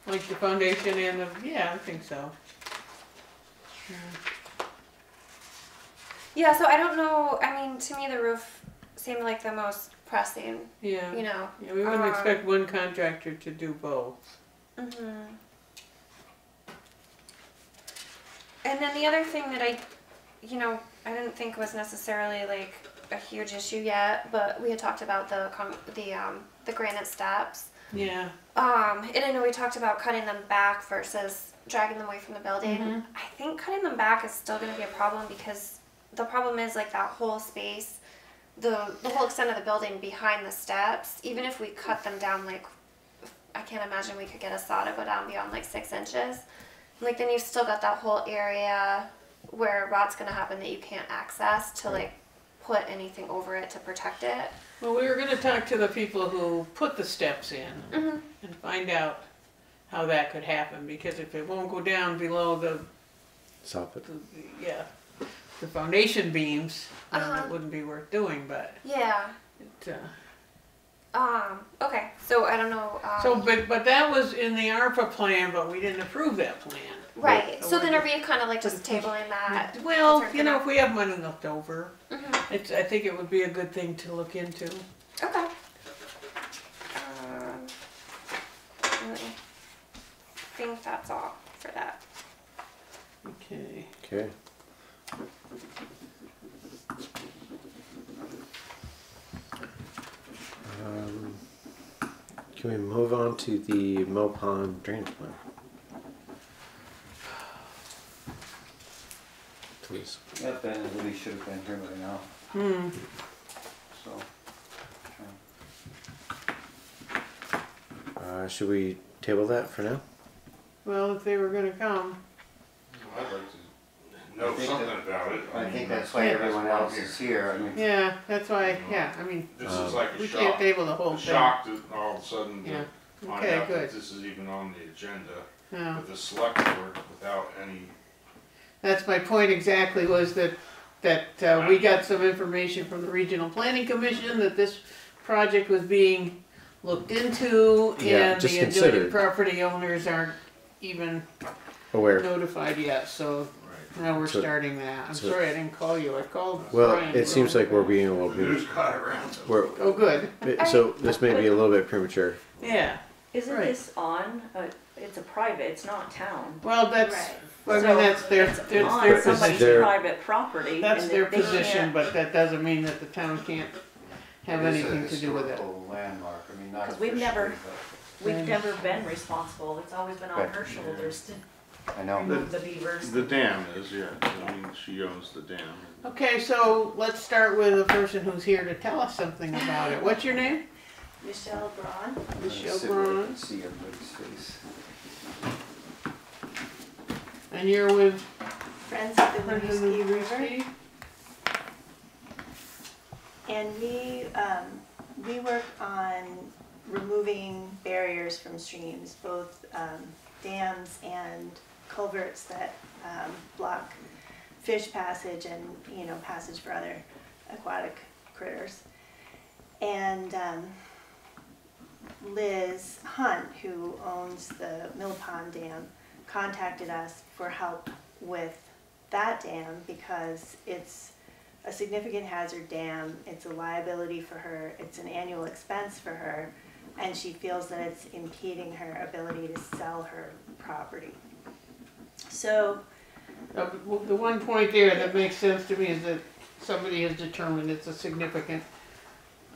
Like the foundation and the, yeah, I think so. Yeah, so I don't know. I mean, to me, the roof seemed like the most pressing. Yeah. You know. Yeah, we wouldn't Um, expect one contractor to do both. hmm And then the other thing that I, you know, I didn't think was necessarily like a huge issue yet, but we had talked about the con- the um, the granite steps. Yeah. Um, and I know we talked about cutting them back versus dragging them away from the building. Mhm. I think cutting them back is still going to be a problem because the problem is like that whole space, the the whole extent of the building behind the steps. Even if we cut them down, like I can't imagine we could get a saw to go down beyond like six inches. Like then you've still got that whole area where rot's going to happen that you can't access to like put anything over it to protect it. Well, we were gonna talk to the people who put the steps in Mm-hmm. and find out how that could happen, because if it won't go down below the, Stop it. the yeah, the foundation beams, then Uh-huh. it wouldn't be worth doing, but Yeah. it, uh, Um. Okay. So I don't know. Um, so, but, but that was in the ARPA plan, but we didn't approve that plan. Right. So So we're then are we kind of like just [laughs] But it- tabling that? Well, you know, if we have money left over, Mhm. it's, I think it would be a good thing to look into. Okay. Um, I think that's all for that. Okay. Okay. Um, can we move on to the Mill Pond drainage plan? Please. Yeah, Ben and Lee should have been here by now, Hmm, so. Uh, should we table that for now? well, if they were gonna come, I'd like to I know think something that- about it. I mean, think that's why Yeah. everyone else is here, I mean, yeah, that's why, yeah, I mean, This Um, is like a we can't shock, table the whole a thing. shock that all of a sudden Yeah, to find okay, out that good, this is even on the agenda yeah. with the select board without any, That's my point exactly, was that, that, uh, we got some information from the Regional Planning Commission that this project was being looked into, Yeah, and just the adjoining considered. property owners aren't even Aware. notified yet, so right. now we're So- starting that. I'm so- sorry I didn't call you, I called Well, Brian. it seems like we're being a little bit. news got around. We're, Oh, good, [laughs] so this may be a little bit premature. yeah, Isn't Right. this on, uh, it's a private, it's not town. well, that's, Right. I mean, So that's their, It's that's their on But is somebody's there- private property. That's and their they position, can't- but that doesn't mean that the town can't have it is a anything to do with it. historical landmark, I mean, not 'Cause we've never- officially, We've Yeah. never been responsible, it's always been on Right. her shoulders to but I know. remove the beavers. The dam is, yeah, I mean, she owns the dam. Okay, so let's start with a person who's here to tell us something about it. What's your name? Michele Braun, I'm gonna Michele sit where I Braun. can See everybody's face. And you're with Friends of the Friends of Winooski the River. Whiskey? And we, um, we work on removing barriers from streams, both, um, dams and culverts that, um, block fish passage and, you know, passage for other aquatic critters. And, um, Liz Hunt, who owns the Mill Pond Dam, contacted us for help with that dam because it's a significant hazard dam, it's a liability for her, it's an annual expense for her, and she feels that it's impeding her ability to sell her property. So, Uh, The one point there that makes sense to me is that somebody has determined it's a significant,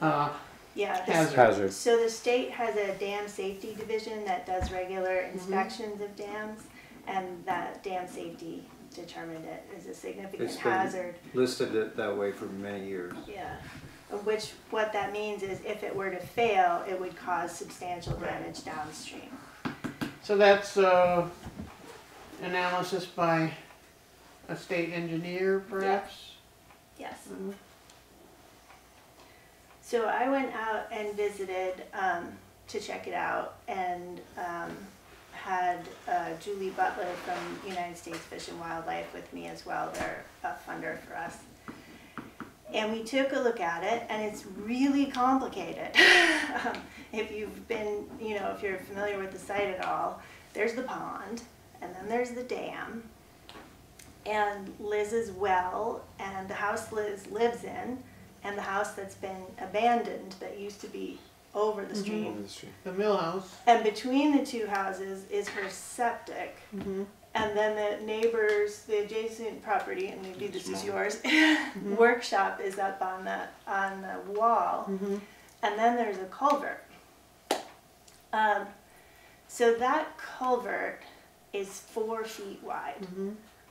uh, yeah, the hazard. Hazard. So the state has a dam safety division that does regular inspections of dams, and that dam safety determined it as a significant It's been- hazard. listed it that way for many years. Yeah, which, what that means is if it were to fail, it would cause substantial damage downstream. So that's, uh, analysis by a state engineer perhaps? Yes. Mhm. So I went out and visited um, to check it out and um, had uh, Julie Butler from United States Fish and Wildlife with me as well. They're a funder for us. And we took a look at it, and it's really complicated. [laughs] um, if you've been, you know, if you're familiar with the site at all, there's the pond, and then there's the dam, and Liz's well, and the house Liz lives in, and the house that's been abandoned that used to be over the stream. Over the street. The mill house. And between the two houses is her septic. Mm-hmm. And then the neighbors, the adjacent property, and maybe this is yours, [laughs] workshop is up on the, on the wall. Mm-hmm. And then there's a culvert. Um, so that culvert is four feet wide. Mm-hmm.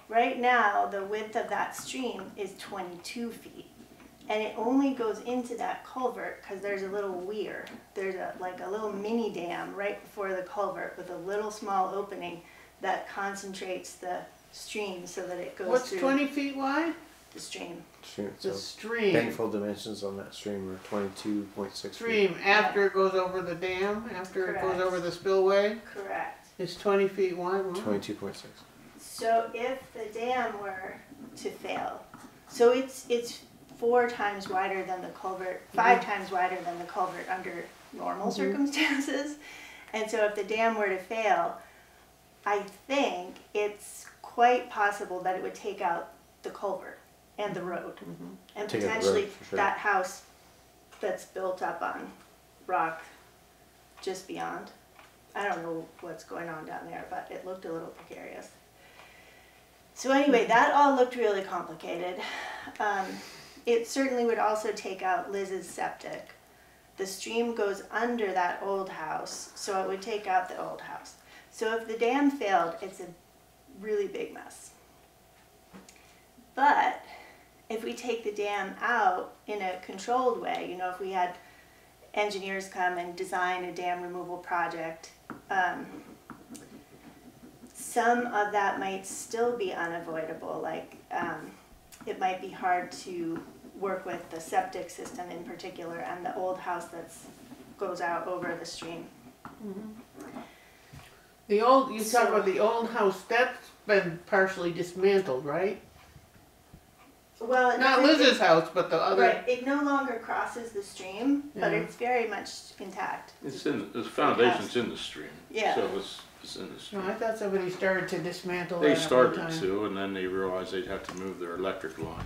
Right now, the width of that stream is 22 feet. And it only goes into that culvert because there's a little weir. There's a, like a little mini dam right before the culvert with a little small opening that concentrates the stream so that it goes What's through twenty feet wide? the stream. Stream. The So stream. painful dimensions on that stream are twenty-two point six feet. Stream after it goes over the dam, after it goes over the spillway, Correct. It's twenty feet wide. Wow. Twenty-two point six. So if the dam were to fail, so it's it's four times wider than the culvert, 5 mm-hmm. times wider than the culvert under normal mm-hmm. circumstances. And so if the dam were to fail, I think it's quite possible that it would take out the culvert and the road. Mm-hmm. And Take out the road, potentially sure. that house that's built up on rock just beyond. I don't know what's going on down there, but it looked a little precarious. So anyway, that all looked really complicated. Um, it certainly would also take out Liz's septic. The stream goes under that old house, so it would take out the old house. So if the dam failed, it's a really big mess. But if we take the dam out in a controlled way, you know, if we had engineers come and design a dam removal project, um, some of that might still be unavoidable. Like um, it might be hard to work with the septic system in particular and the old house that goes out over the stream. The old, you So- talk about the old house, that's been partially dismantled, right? Well, it Not doesn't- Liz's house, but the other. Right, it no longer crosses the stream, but Yeah. it's very much intact. It's in, the foundation's in the stream. Yeah. So it's, it's in the No, stream. I thought somebody started to dismantle They that at one started time. to, and then they realized they'd have to move their electric line,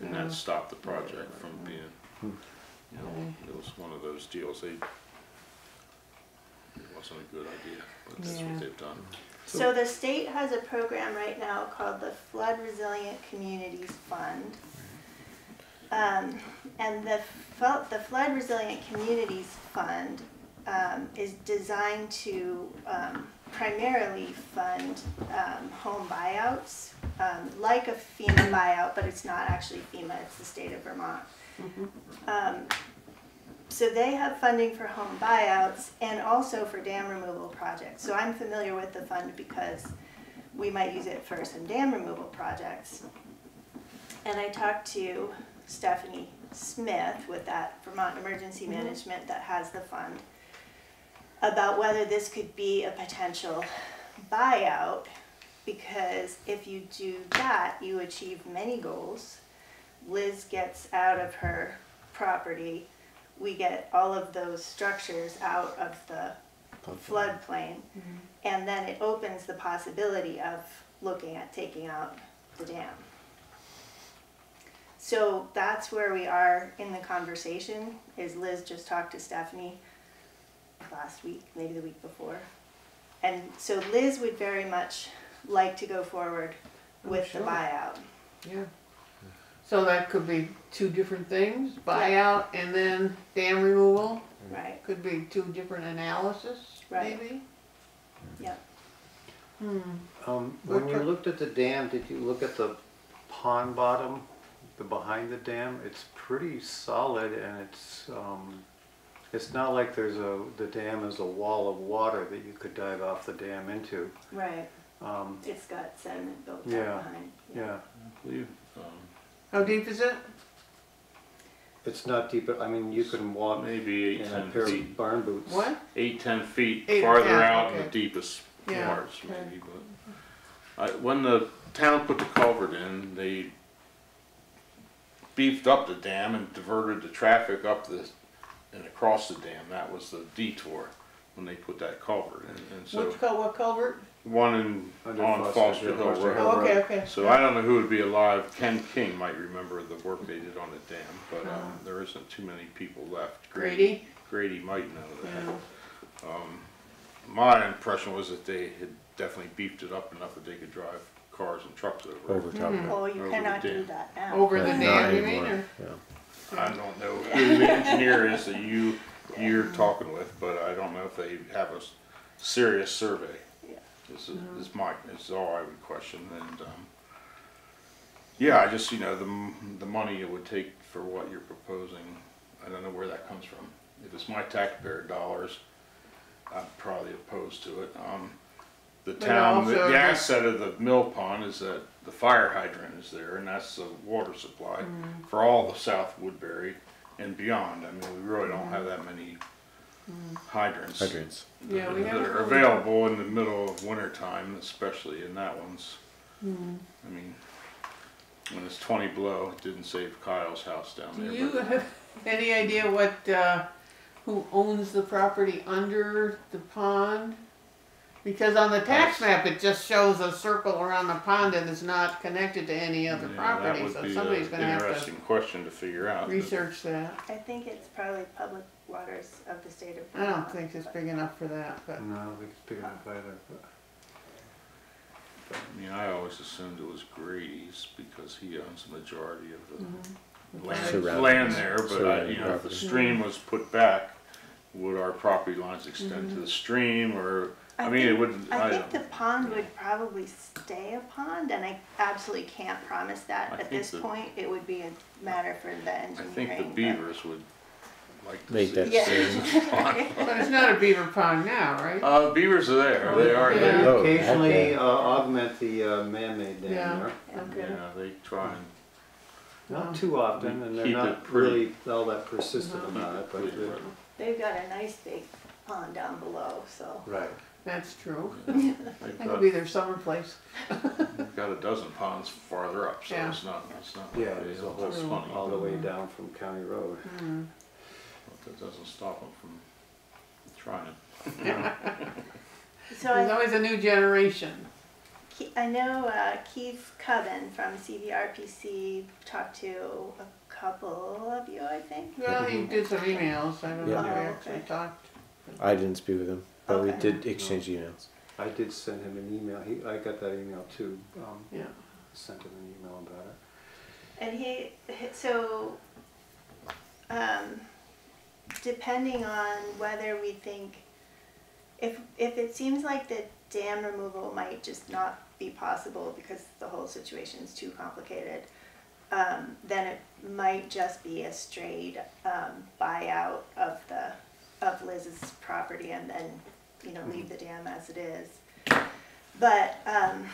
and Yeah. that stopped the project from being, Hmm. you know, it was one of those deals, they, it wasn't a good idea, but that's Yeah. what they've done. So the state has a program right now called the Flood Resilient Communities Fund. Um, and the, the Flood Resilient Communities Fund um, is designed to um, primarily fund um, home buyouts, um, like a FEMA buyout, but it's not actually FEMA, it's the state of Vermont. Um, so they have funding for home buyouts and also for dam removal projects. So I'm familiar with the fund because we might use it for some dam removal projects. And I talked to Stephanie Smith with that Vermont Emergency mm-hmm. Management that has the fund about whether this could be a potential buyout because if you do that, you achieve many goals. Liz gets out of her property. We get all of those structures out of the floodplain. Mm-hmm. And then it opens the possibility of looking at taking out the dam. So that's where we are in the conversation, is Liz just talked to Stephanie last week, maybe the week before. And so Liz would very much like to go forward oh, with the sure. buyout. Yeah. So that could be two different things, buyout and then dam removal, Right, could be two different analysis, Right. maybe? yep. Hmm. Um, when What you looked at the dam, did you look at the pond bottom, the behind the dam? It's pretty solid and it's, um, it's not like there's a, the dam is a wall of water that you could dive off the dam into. Right, Um, it's got sediment built up Yeah. behind. yeah, I believe, um, How deep is it? it's not deep, but I mean, you can walk maybe in eight, a ten pair feet, of barn boots. What? eight, ten feet Eight farther 10, out in the okay. deepest Yeah, parts okay. maybe, but. I, when the town put the culvert in, they beefed up the dam and diverted the traffic up the, and across the dam, that was the detour. when they put that culvert in, and so, Which cul, what culvert? One in, Under on Foster Hill Foster Road. Hill. Oh, okay, okay. So I don't know who would be alive. Ken King might remember the work they did on the dam, but um, Oh. there isn't too many people left. Grady? Grady might know Yeah. that. Um, my impression was that they had definitely beefed it up enough that they could drive cars and trucks over. it. Over top of it. Oh, you Over cannot the do dam. that now. Over the Right, not dam, you mean, anymore, or? yeah. I don't know who the engineer is that you you're talking with, but I don't know if they have a s- serious survey. Yeah. Is is my is all I would question, and um, yeah, I just you know the the money it would take for what you're proposing, I don't know where that comes from. If it's my taxpayer dollars, I'm probably opposed to it. Um, the town, the, the asset of the mill pond is that the fire hydrant is there, and that's the water supply Mm. for all the South Woodbury and beyond. I mean, we really don't have that many hydrants. Hydrants. Yeah, we that haven't are really- available in the middle of winter time, especially, in that one's, Hmm. I mean, when it's twenty below, it didn't save Kyle's house down Do there. you but- have any idea what, uh, who owns the property under the pond? Because on the tax map, it just shows a circle around the pond and is not connected to any other Yeah, property, That so would be somebody's an gonna have to interesting question to figure out. research that. I think it's probably public waters of the state of I don't think it's big enough for that, but, No, I don't think it's big enough either, but. I mean, I always assumed it was Grady's because he owns the majority of the Mm-hmm. land, Surrounding- land there, but I, surrounding you know, if the property. stream was put back, would our property lines extend to the stream or, I mean, it wouldn't, I I think the pond would probably stay a pond, and I absolutely can't promise that I at this the- point. It would be a matter for the I think the beavers would like to Make see that it Yeah. stay [laughs] pond. but it's not a beaver pond now, right? Uh, beavers are there, they are Yeah. there. Oh, Occasionally okay. uh, augment the uh, man-made Yeah. dam there. Okay. Yeah, they try and Not too often, and they're not really all that persistent Mhm. about it, but. they're- pretty. They've got a nice big pond down below, so. Right. That's true. [laughs] They've That got, could be their summer place. they've got a dozen ponds farther up, so Yeah. it's not, it's not Yeah, it's they, there's a that's whole- funny. All the way down from County Road. Hmm. But that doesn't stop them from trying. [laughs] So There's I, always a new generation. Ke- I know uh, Keith Coven from CVRPC talked to a couple of you, I think. Well, he did some emails, I don't know if we Yeah. actually talked. I didn't speak with him, but we Okay. did exchange emails. I did send him an email, he, I got that email too, um, Yeah. sent him an email about it. And he, he- so, um, depending on whether we think, if, if it seems like the dam removal might just not be possible because the whole situation's too complicated, um, then it might just be a straight, um, buyout of the, of Liz's property and then, you know, leave the dam as it is. But, um,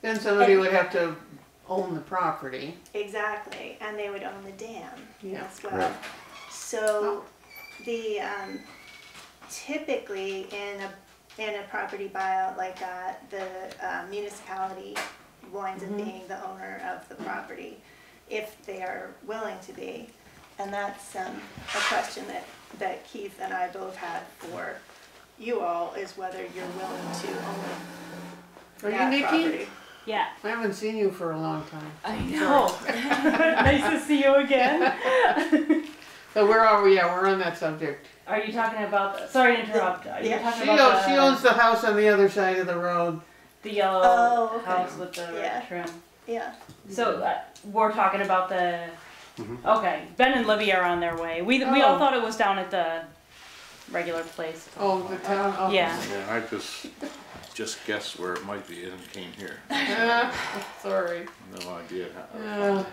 Then somebody would have to own the property. Exactly, and they would own the dam Yeah. as well. Right. So the um, typically in a in a property buyout like that, the uh, municipality winds up being the owner of the property if they are willing to be, and that's um, a question that that Keith and I both had for you all is whether you're willing to own Are you that Nikki? property. Yeah, I haven't seen you for a long time. I know. [laughs] nice to see you again. [laughs] So where are we? Yeah, we're on that subject. Are you talking about? The, sorry to interrupt. Are you Yeah. talking She about owns, the, she owns the house on the other side of the road. the yellow Oh, okay. house with the Yeah. red trim? Yeah. So uh, we're talking about the. Mhm. Okay, Ben and Libby are on their way. We we all Oh. thought it was down at the regular place. Oh, the town office. Yeah. Yeah, I just, just guessed where it might be and came here. [laughs] [laughs] Sorry. No idea how. Yeah.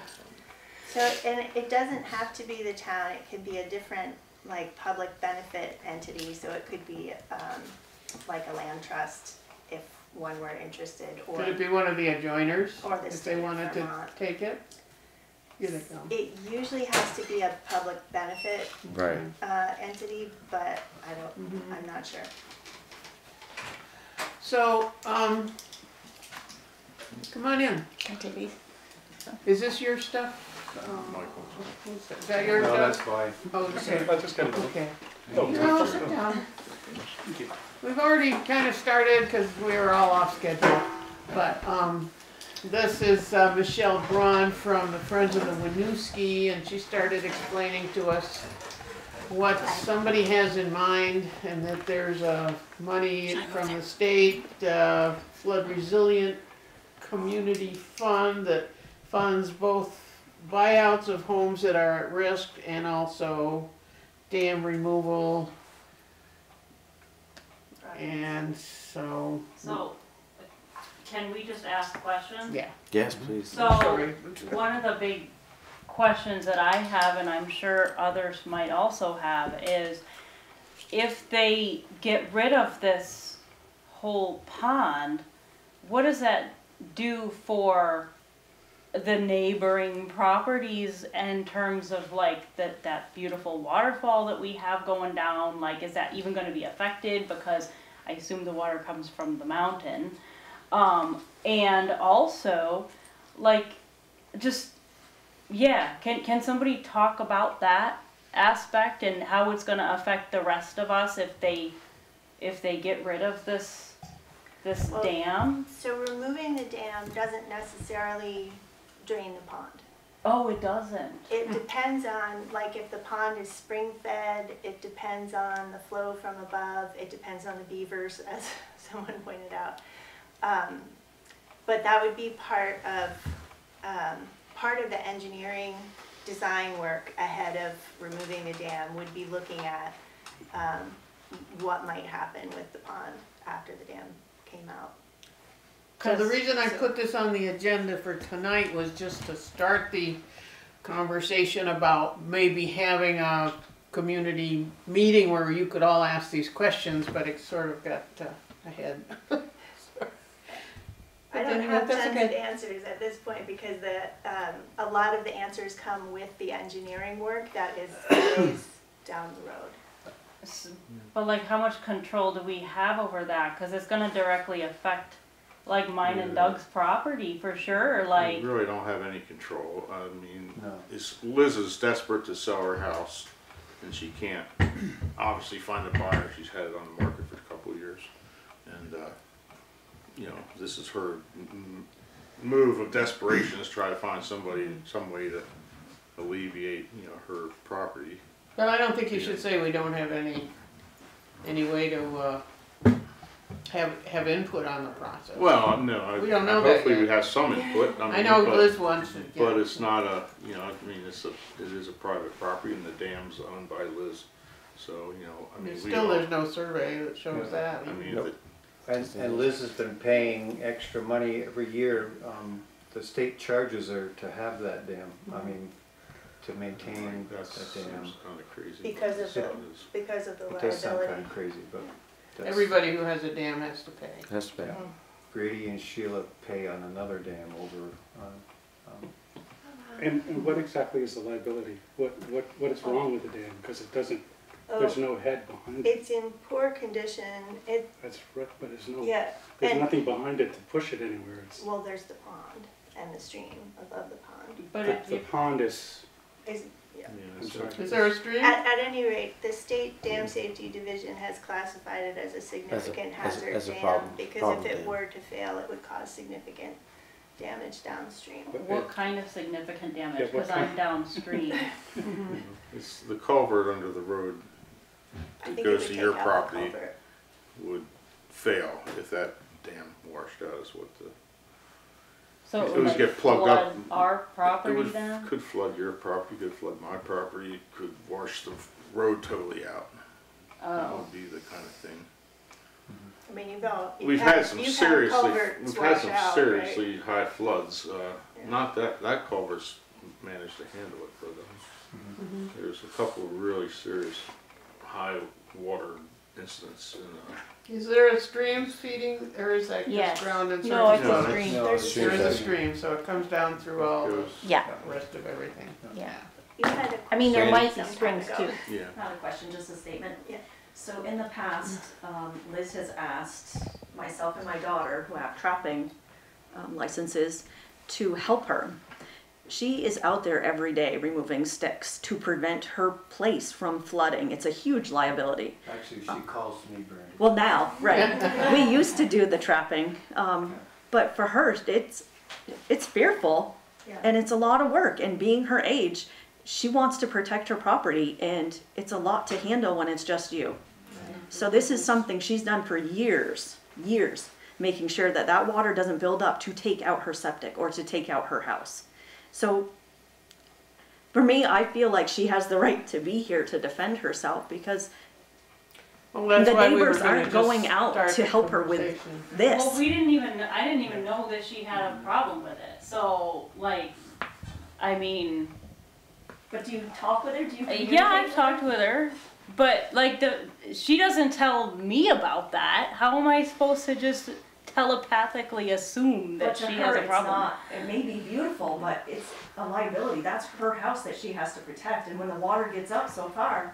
So, and it doesn't have to be the town, it could be a different, like, public benefit entity, so it could be, um, like a land trust, if one were interested, or Could it be one of the adjoiners? Or the If state they of wanted to Vermont. take it? Here they it usually has to be a public benefit, Right. uh, entity, but I don't, Mhm. I'm not sure. So, um, come on in. Is this your stuff? Um, Michael. who's that? Is that your No, that's stuff? fine. Oh, okay. I just got Okay. No, sit down. We've already kind of started because we were all off schedule. But um, this is uh, Michele Braun from the Friends of the Winooski, and she started explaining to us what somebody has in mind and that there's uh, money from the state uh, flood resilient community fund that funds both buyouts of homes that are at risk and also dam removal. And so, So, can we just ask questions? yeah, Yes, please. So, sorry. one of the big questions that I have, and I'm sure others might also have, is if they get rid of this whole pond, what does that do for the neighboring properties in terms of like that, that beautiful waterfall that we have going down? Like, is that even gonna be affected? Because I assume the water comes from the mountain. Um, and also, like, just yeah, can can somebody talk about that aspect and how it's going to affect the rest of us if they if they get rid of this this Well- dam? So removing the dam doesn't necessarily drain the pond. Oh, it doesn't. It depends on, like, if the pond is spring fed, it depends on the flow from above, it depends on the beavers, [laughs] as someone pointed out. Um, But that would be part of, um, part of the engineering design work ahead of removing the dam would be looking at um, what might happen with the pond after the dam came out. So the 'Cause- reason I put this on the agenda for tonight was just to start the conversation about maybe having a community meeting where you could all ask these questions, but it sort of got uh, ahead. [laughs] I don't have tons okay. of answers at this point because the, um, a lot of the answers come with the engineering work that is [coughs] down the road. But like, how much control do we have over that? Because it's going to directly affect like mine and Doug's property for sure. Like, We really don't have any control. I mean, No. Liz is desperate to sell her house, and she can't obviously find a buyer. She's had it on the market for a couple of years, and uh, you know, this is her m- m- move of desperation is try to find somebody, some way to alleviate, you know, her property. But I don't think you should say we don't have any, any way to, uh, have, have input on the process. Well, no, I, We don't know that hopefully we have some input. I, I mean, know but, Liz wants to, But yeah. it's not a, you know, I mean, it's a, it is a private property and the dam's owned by Liz. So, you know, I mean, we Still, don't- there's no survey that shows Yeah. that. I mean, Nope. the- And, and Liz has been paying extra money every year. Um, the state charges her to have that dam, I mean, to maintain that that seems dam. kinda crazy. Because of the- it is. Because of the It does sound liability. kinda crazy, but that's. Everybody who has a dam has to pay. Has to be. Grady and Sheila pay on another dam over, on, um, And, and what exactly is the liability? What, what, what is wrong with the dam? Because it doesn't, there's Oh, no head behind it. it's in poor condition, it, That's right, but there's no, yeah, there's and, nothing behind it to push it anywhere. It's, well, there's the pond and the stream above the pond. but the, if the you, pond is, Is, yeah. Yeah, I'm sorry. Is there a stream? At, at any rate, the state dam safety division has classified it as a significant as a- hazard as a dam. problem- Because problem if it dam. were to fail, it would cause significant damage downstream. but what it- kind of significant Yeah, damage? what Because I'm kind- downstream. [laughs] It's the culvert under the road I that goes to your property would fail if that dam washed out is what the. So It it would would like get plugged up. flood our It property would, then? could flood your property, could flood my property, could wash the road totally out. That Oh, would be the kind of thing. I mean, you've got, you've We've had, had some you've had seriously, culverts we've had some out, right? seriously high floods, uh, Yeah. not that, that culvert's managed to handle it, but, um, there's a couple of really serious high water incidents in, uh, Is there a stream feeding, or is that Yes. just ground and No, it's surface? a No, stream. no, There's- it's There is a stream, so it comes down through all the goes, yeah, rest of everything. yeah. You had a I mean, there question might be springs too. yeah. Not a question, just a statement. Yeah. So in the past, um, Liz has asked myself and my daughter, who have trapping um, licenses, to help her. She is out there every day removing sticks to prevent her place from flooding. It's a huge liability. Actually, she calls me Brandy. Well, now, right. we used to do the trapping, um, but for her, it's it's fearful, Yeah. and it's a lot of work. And being her age, she wants to protect her property, and it's a lot to handle when it's just you. So this is something she's done for years, years, making sure that that water doesn't build up to take out her septic or to take out her house. So for me, I feel like she has the right to be here to defend herself because Well, that's the why we neighbors gonna aren't going out to help her with this. Well, we didn't even, I didn't even know that she had a problem with it, so, like, I mean, But do you talk with her? Do you? Uh, Yeah, I've talked with her, but like the she doesn't tell me about that. How am I supposed to just telepathically assume that But to she her, has a it's problem? not. It may be beautiful, but it's a liability. That's her house that she has to protect. And when the water gets up so far,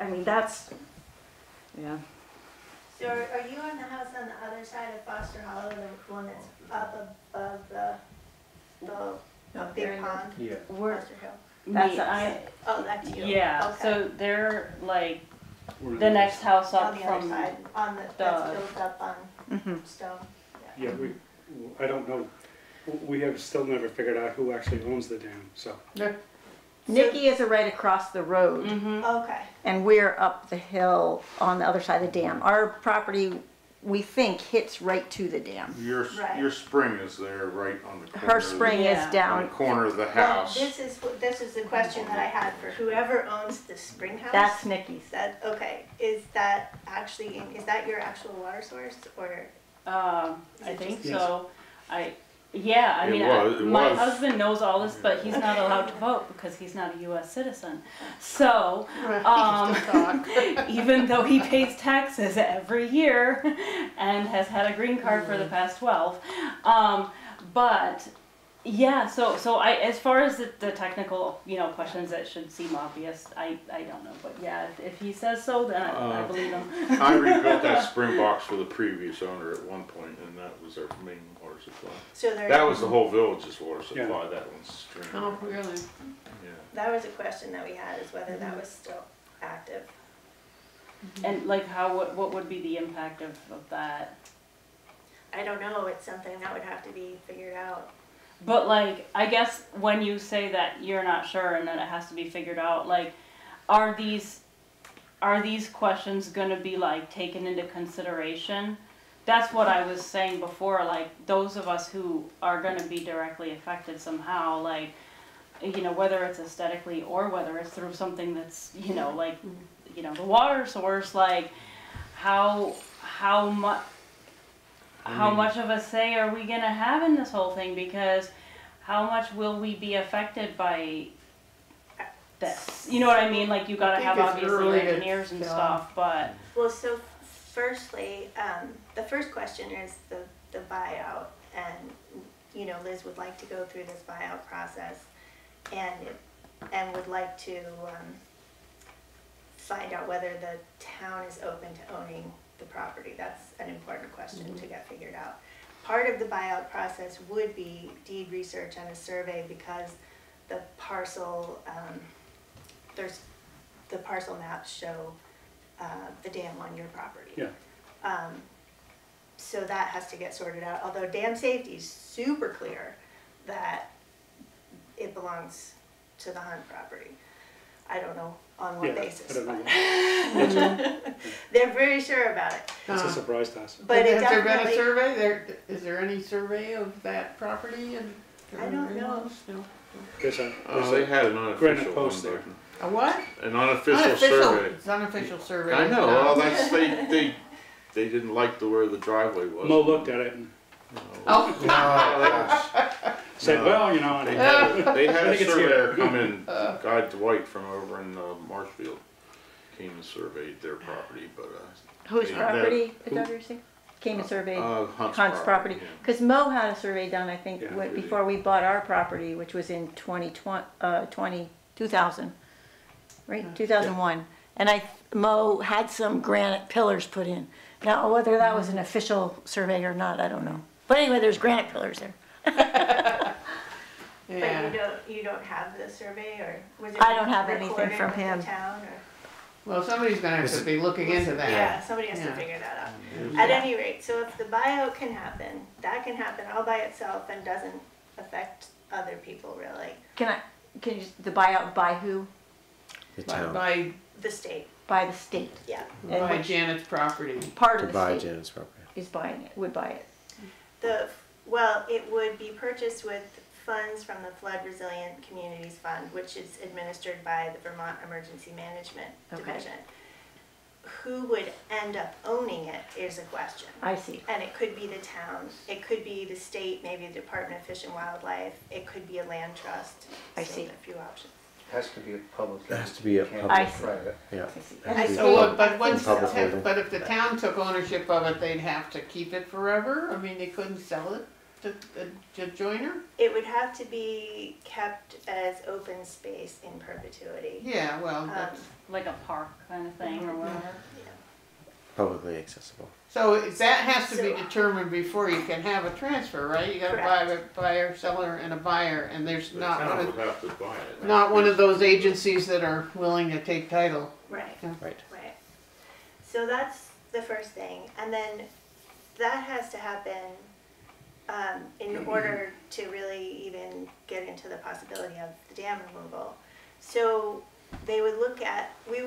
I mean, that's yeah. So are are you on the house on the other side of Foster Hollow, the one that's up above the, the, Up big there in pond, Yeah. We're, Foster Hill? That's me. I, Oh, that's you? yeah. Okay. So they're like the next house up On up the other from. side, on the, that's the- built up on Mm-hmm. stone. Yeah, we, I don't know, we have still never figured out who actually owns the dam, so. Nikki is right across the road, Okay, and we're up the hill on the other side of the dam. Our property, we think, hits right to the dam. Your, Right. your spring is there right on the corner. Her of the- spring Yeah. is On down, the corner of the well, house. this is, what- this is the question that I had for whoever owns the spring house. that's Nikki's. That, okay, is that actually, is that your actual water source, or, Um, I think just- so. I, yeah, I It mean, was- I, it my was. husband knows all this, but he's not allowed to vote because he's not a U.S. citizen. So, [laughs] um, [laughs] even though he pays taxes every year and has had a green card for the Mm. past 12 um, but yeah so so i as far as the, the technical you know questions that should seem obvious i i don't know but yeah if, if he says so then i, I Uh, believe him I rebuilt that [laughs] spring box for the previous owner at one point, and that was our main water supply. so there. That was the whole village's water Yeah. supply, that one's stream. Oh, really? Yeah. That was a question that we had, is whether that was still active. and like how what, what would be the impact of, of that I don't know, it's something that would have to be figured out. But like, I guess when you say that you're not sure and that it has to be figured out, like, are these, are these questions gonna be like taken into consideration? That's what I was saying before, like, those of us who are gonna be directly affected somehow, like, you know, whether it's aesthetically or whether it's through something that's, you know, like, mm-hmm. you know, the water source, like, how, how much, how much of a say are we gonna have in this whole thing? Because how much will we be affected by this? You know what I mean? Like you gotta have obviously early engineers and stuff, but Well, so firstly, um, the first question is the, the buyout. And, you know, Liz would like to go through this buyout process and, and would like to, um, find out whether the town is open to owning the property. That's an important question to get figured out. Part of the buyout process would be deed research and a survey because the parcel, um, there's, the parcel maps show, uh, the dam on your property. Yeah. Um, so that has to get sorted out, although dam safety is super clear that it belongs to the Hunt property. I don't know on Yeah, what I basis, but [laughs] they're very sure about it. That's a Uh, surprise to us. But it Has there been a survey? There, is there any survey of that property and? I don't know. No. There's a, Uh, they had an unofficial post one, there. A what? an unofficial Unofficial. survey. It's unofficial survey. I know, well, that's, they, [laughs] they, they didn't like the where the driveway was. Mo looked at it and Oh. No, that was- said, No. well, you know, They and had, they had I a think it's surveyor come in, Guy Dwight from over in uh, Marshfield, came and surveyed their property, but, uh. Whose property, the Dodger City? Came and surveyed Uh, Hunt's Hunt's property. yeah. Because Mo had a survey done, I think, Yeah. when- before we bought our property, which was in 2020, uh, 20, 2000, right, 2001. And I, Mo had some granite pillars put in. Now, whether that was an official survey or not, I don't know. But anyway, there's granite pillars there. [laughs] But you Yeah, don't, you don't have the survey or was it? I don't have anything recorded from with the him. Town or? well, somebody's gonna have to be looking into that. Yeah, somebody has to Yeah. figure that out. At any rate, so if the buyout can happen, that can happen all by itself and doesn't affect other people really. Can I, can you, the buyout by who? The By, town, by, The state, By the state. yeah. And by Janet's property. part to of buy the state Janet's property. is buying it, would buy it? The, well, it would be purchased with funds from the Flood Resilient Communities Fund, which is administered by the Vermont Emergency Management Okay. Division. Who would end up owning it is a question. I see. And it could be the town, it could be the state, maybe the Department of Fish and Wildlife, it could be a land trust. I So see. A few options. It has to be a public. It has to be a Can't public- I be see. private. Yeah. I see. And And So, state- uh, but once, the Public ta- holding. but if the town took ownership of it, they'd have to keep it forever? I mean, they couldn't sell it to, to Joyner? It would have to be kept as open space in perpetuity. Yeah, well, Um, that's, Like a park kind of thing or whatever. Publicly accessible. So that has to be determined before you can have a transfer, right? You gotta buy a buyer, seller, and a buyer, and there's The not one of, have to buy it. not one of those agencies that are willing to take title. Right. Right. Right. So that's the first thing, and then that has to happen um, in order to really even get into the possibility of the dam removal. So they would look at, we,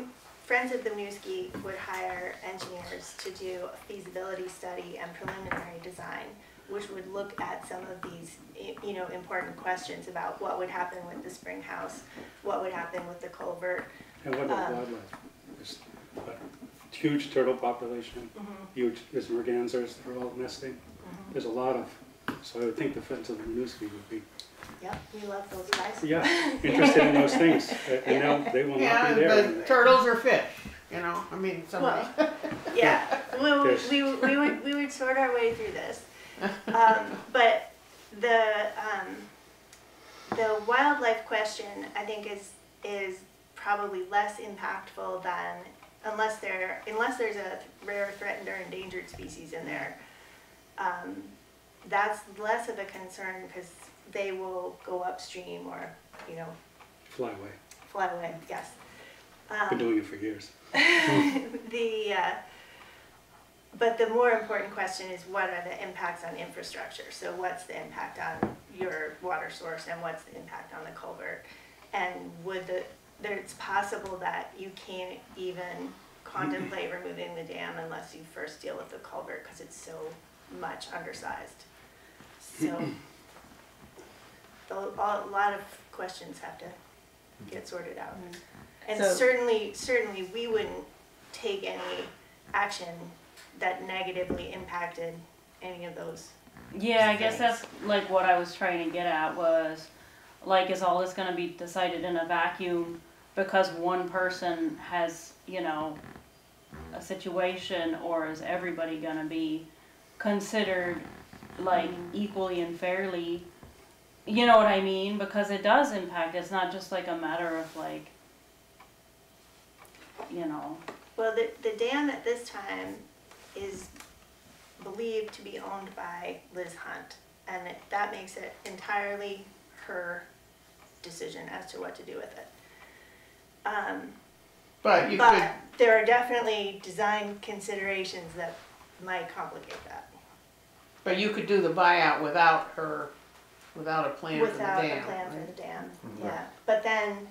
Friends of the Winooski would hire engineers to do a feasibility study and preliminary design, which would look at some of these, you know, important questions about what would happen with the spring house, what would happen with the culvert, And what about Um, wildlife? There's a Huge turtle population, huge, there's mergansers, they're all nesting. There's a lot of, so I would think the Friends of the Winooski would be, Yep, we love those guys. yeah, [laughs] interested in those things. And they'll, they will not Yeah, be there. but turtles are fish, you know, I mean, somebody. [laughs] Yeah, well, Yes. we, we would, we would sort our way through this. Um, but the, um, the wildlife question, I think is, is probably less impactful than, unless there, unless there's a rare, threatened, or endangered species in there. Um, that's less of a concern, because they will go upstream or, you know, Fly away. fly away, yes. Been Um, doing it for years. [laughs] the, uh, but the more important question is what are the impacts on infrastructure? So what's the impact on your water source and what's the impact on the culvert? And would the, there, it's possible that you can't even contemplate [clears throat] removing the dam unless you first deal with the culvert because it's so much undersized. So, [clears throat] a, a lot of questions have to mm-hmm. get sorted out. Mm-hmm. And So- certainly, certainly, we wouldn't take any action that negatively impacted any of those. Yeah, I guess that's like what I was trying to get at was, like, is all this gonna be decided in a vacuum because one person has, you know, a situation, or is everybody gonna be considered like mm-hmm. equally and fairly? You know what I mean? Because it does impact, it's not just like a matter of like, you know, Well, the, the dam at this time is believed to be owned by Liz Hunt, and it, that makes it entirely her decision as to what to do with it. Um, But you could, but there are definitely design considerations that might complicate that. but you could do the buyout without her, without a plan for the Without a dam. plan for right? the dam, Mhm. yeah. But then,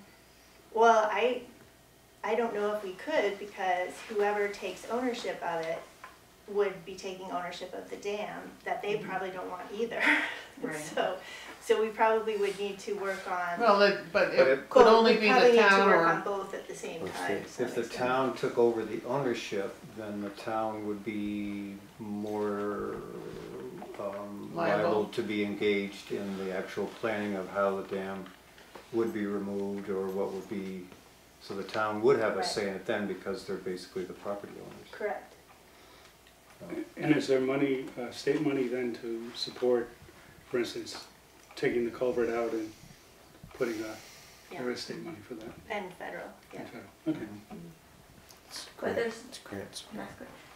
well, I, I don't know if we could because whoever takes ownership of it would be taking ownership of the dam that they probably don't want either. [laughs] Right. So, so we probably would need to work on. Well, it, but But it it- could Well, only we be probably the need to town work on or, both at the same Let's time. see. some If the extent. town took over the ownership, then the town would be more Liable. liable to be engaged in the actual planning of how the dam would be removed or what would be, so the town would have a Right. say in it then because they're basically the property owners. Correct. And is there money, uh, state money then to support, for instance, taking the culvert out and putting a, Yeah. is state money for that? And federal, yeah. Okay. It's But grant- there's- it's grants.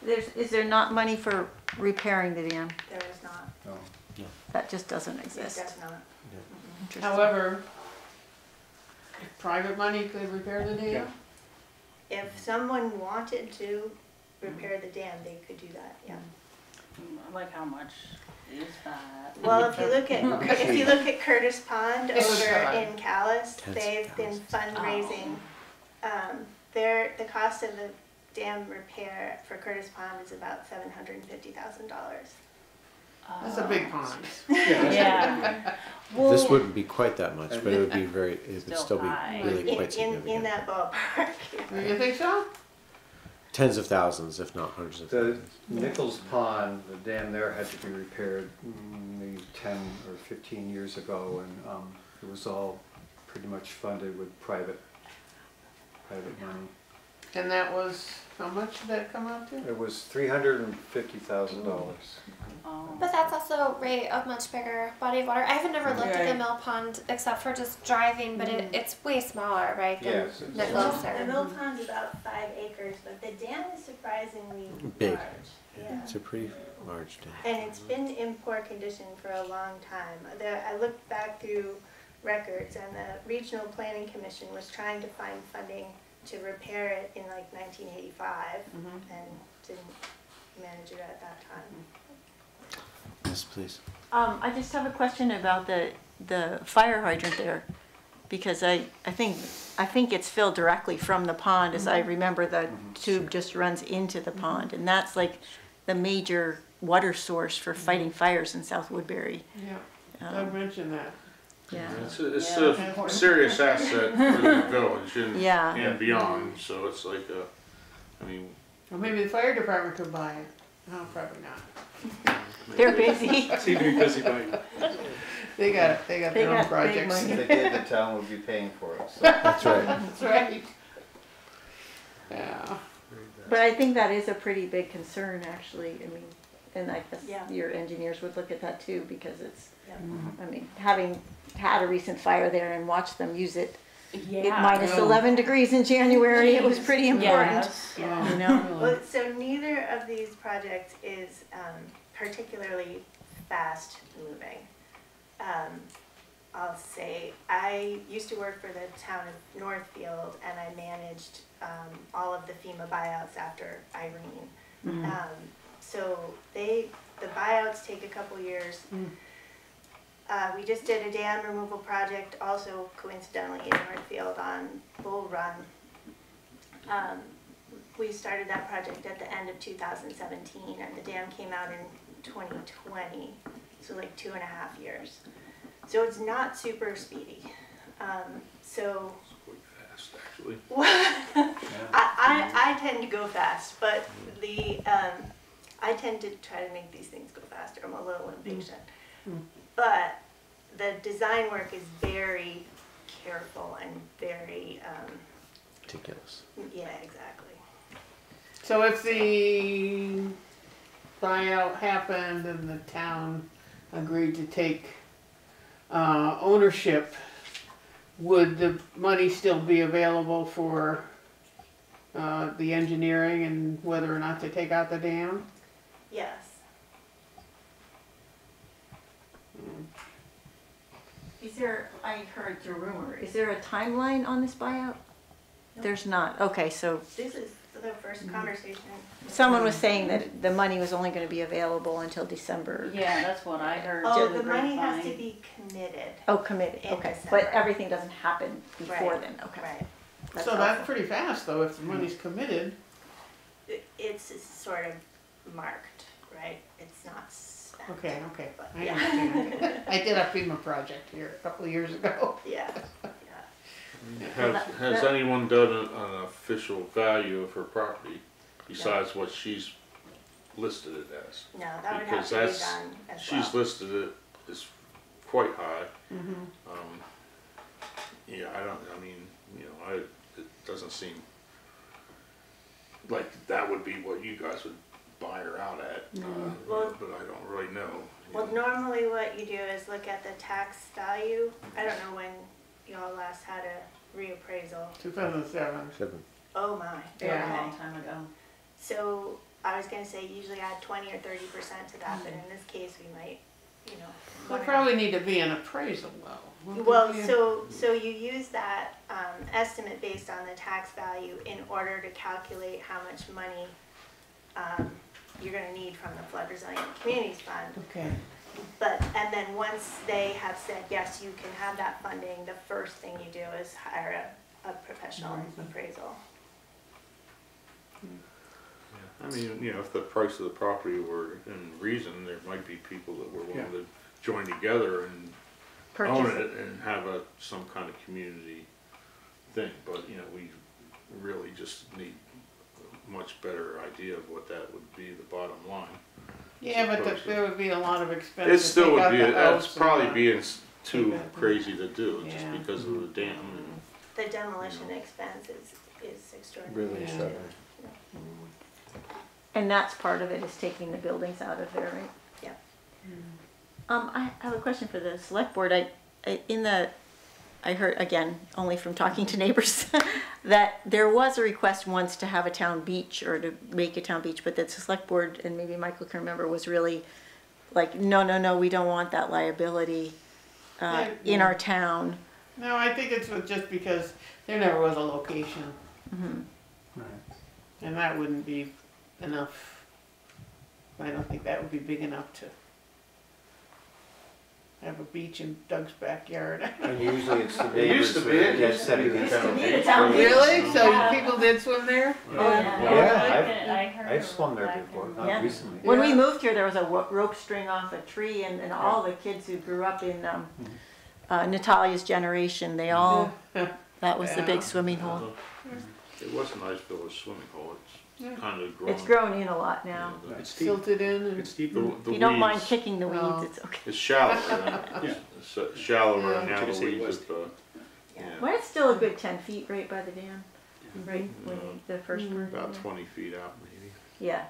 There's, is there not money for repairing the dam? There is not, No. That just doesn't it exist. does not. Interesting. However, if private money could repair the Yeah. dam, If someone wanted to repair the dam, they could do that, yeah. Like how much is that? Well, if you look at, if you look at Curtis Pond It over high. in Calais, Tense they've been fundraising. Um, their, the cost of the dam repair for Curtis Pond is about seven hundred and fifty thousand dollars. that's a big pond. Yeah. [laughs] This wouldn't be quite that much, but it would be very, it would Still still be really quite in, in significant. that ballpark. [laughs] You think so? Tens of thousands, if not hundreds of The thousands. Nichols Pond, the dam there had to be repaired mm, maybe ten or fifteen years ago, and, um, it was all pretty much funded with private, private money. And that was, how much did that come out to? It was three hundred and fifty thousand dollars. oh, But that's also Ray a much bigger body of water. I haven't never looked at the mill pond except for just driving, but it, mm. it's way smaller, right? Than Yes, it's- Nichols The or- mill pond's about five acres, but the dam is surprisingly Big. large. Yeah. It's a pretty large dam. And it's been in poor condition for a long time. There, I looked back through records and the Regional Planning Commission was trying to find funding to repair it in like nineteen eighty-five mm-hmm. and didn't manage it at that time. Yes, please. Um, I just have a question about the, the fire hydrant there. Because I, I think, I think it's filled directly from the pond, as I mm-hmm. remember the mm-hmm. tube just runs into the pond. And that's like the major water source for fighting fires in South Woodbury. Yeah, Um, Doug mentioned that. Yeah. It's a, it's Yeah. a serious asset for the [laughs] village and, Yeah. and beyond, so it's like, uh, I mean, Well, maybe the fire department could buy it. No, probably not. [laughs] They're busy. [laughs] Seem to be busy buying. They got, they got They their own got big projects. If they did, the town would be paying for it, so. That's right. That's right. Yeah. But I think that is a pretty big concern, actually. I mean, and I guess Yeah. your engineers would look at that too, because it's, Yeah. I mean, having had a recent fire there and watched them use it at yeah. minus Yeah. 11 degrees in January, it was [laughs] pretty important. Yes. Yeah. You know? Well, so neither of these projects is um, particularly fast moving. Um, I'll say, I used to work for the town of Northfield and I managed um, all of the FEMA buyouts after Irene. Um, so they, the buyouts take a couple years. Uh, we just did a dam removal project, also coincidentally in Northfield on Bull Run. Um, we started that project at the end of 2017, and the dam came out in 2020, so like two and a half years. So it's not super speedy. Um, so quite [laughs] fast, actually. I, I, I tend to go fast, but the um, I tend to try to make these things go faster. I'm a little impatient, but the design work is very careful and very um, Ridiculous. yeah, exactly. So if the buyout happened and the town agreed to take uh, ownership, would the money still be available for uh, the engineering and whether or not to take out the dam? Yes. Is there, I heard the rumor, is there a timeline on this buyout? There's not, okay, so This is the first mm-hmm. conversation. someone was saying that the money was only gonna be available until December. Yeah, that's what I heard. Oh, through the money has to grapevine. be committed. Oh, committed, In okay, December. but everything doesn't happen before Right, then, okay. Right. That's So that's helpful. pretty fast though, if the money's committed. It- It's sort of marked, right? It's not spent. Okay, okay, But I yeah. understand. I did a [laughs] FEMA project here a couple of years ago. Yeah, yeah. Has, has anyone done an, an official value of her property besides what she's listed it as? No, that would have Because to be that's- done as well. She's listed it as quite high. Mhm. Um, yeah, I don't, I mean, you know, I, it doesn't seem like that would be what you guys would buy her out at, uh, Well- but I don't really know. you Well, know. normally what you do is look at the tax value. I don't know when y'all last had a reappraisal. Two thousand seven. Seven. Oh my. Yeah, Okay. a long time ago. So I was gonna say usually add twenty or thirty percent to that, but in this case, we might, you know. There'll wanna- probably need to be an appraisal though. Well, so, so you use that, um, estimate based on the tax value in order to calculate how much money, um, you're gonna need from the flood resilient communities fund. Okay, But, and then once they have said, yes, you can have that funding, the first thing you do is hire a, a professional appraisal. I mean, you know, if the price of the property were in reason, there might be people that were willing to join together and own Purchase it and have a, some kind of community thing, but, you know, we really just need a much better idea of what that would be, the bottom line. yeah, but the- there would be a lot of expense It to still take would out be, the it's house and probably the- being s- too Take crazy to do, just Yeah. because of the dam and The demolition expense is, is extraordinary. Really Yeah. extraordinary. And that's part of it, is taking the buildings out of there, right? Yeah. Um, I have a question for the select board. I, I, in the, I heard, again, only from talking to neighbors, [laughs] that there was a request once to have a town beach or to make a town beach, but that the select board, and maybe Michael can remember, was really like, no, no, no, we don't want that liability, uh, in our town. No, I think it's just because there never was a location, Right. and that wouldn't be enough. I don't think that would be big enough to have a beach in Doug's backyard. And usually it's the [laughs] It neighbors used to be. are just setting the Used to be the beach. town beach. Really? So Yeah. people did swim there? Oh, Yeah, yeah, I heard. I've swum there before, Yeah. not recently. When we moved here, there was a wo- rope string off a tree and, and all the kids who grew up in, um, uh, Natalia's generation, they all, [laughs] that was the Yeah. big swimming hole. it was a nice village swimming hole, Yeah. it's kind of grown. It's grown in a lot now. you know, the- It's deep, Silted in and. it's deep. The, the If you don't mind weeds- kicking the No. weeds, it's okay. It's shallower, now. Yeah. It's uh, shallower Yeah. and now To the the weeds southwest. have, uh, Yeah. yeah, Well, it's still a good ten feet right by the dam, right, when the first Mm. one. about twenty feet out maybe. Yeah,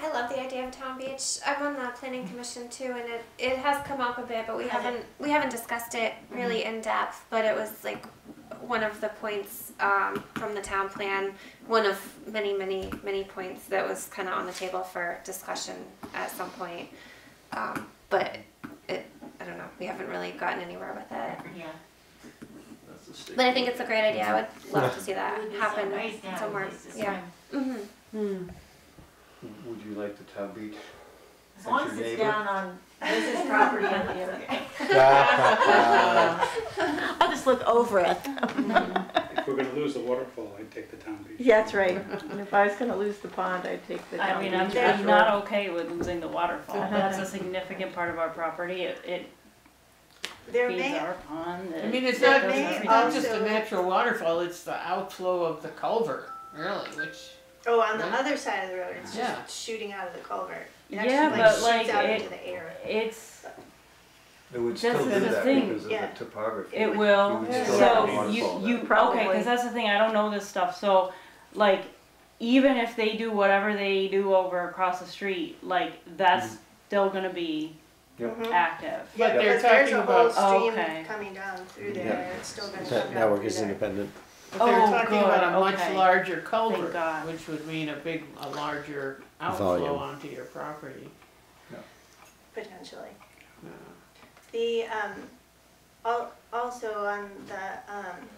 I love the idea of town beach. I'm on the planning commission too, and it, it has come up a bit, but we haven't we haven't discussed it really in depth. But it was like one of the points um, from the town plan, one of many many many points that was kind of on the table for discussion at some point. Um, but it, I don't know, we haven't really gotten anywhere with it. Yeah. That's the state. But I think it's a great idea. I would love to see that happen so nice to have a somewhere. Yeah. swim. hmm Hmm. Would you like the town beach? as long as it's down on Liz's property on the other. [laughs] [laughs] I'll just look over it. [laughs] If we're gonna lose the waterfall, I'd take the town beach. Yeah, that's right. And if I was gonna lose the pond, I'd take the I town mean, beach. I'm, for I'm sure. not okay with losing the waterfall. Uh-huh. That's a significant part of our property. It, it There feeds may, our pond. I mean, it's not, may it's not just a also- natural waterfall, it's the outflow of the culvert, really, which, oh, on the Right? other side of the road, it's Yeah. just shooting out of the culvert. It Yeah, actually but, shoots like, out it- into the air. It's, It would That's still do the that thing. because of Yeah. the topography. it will, You would still so a you, waterfall you, there. Probably. okay, cause that's the thing, I don't know this stuff, so, like, even if they do whatever they do over across the street, like, that's still gonna be Yep. Mhm. active. But they're Because there's talking a whole about- stream Okay. coming down through there, Yeah. it's still gonna come That down network through is there. independent. But they're Oh, talking about a good, much okay. larger Thank culvert, God. which would mean a big, a larger outflow Volume. onto your property. Potentially. Yeah. The, um, al- also on the, um,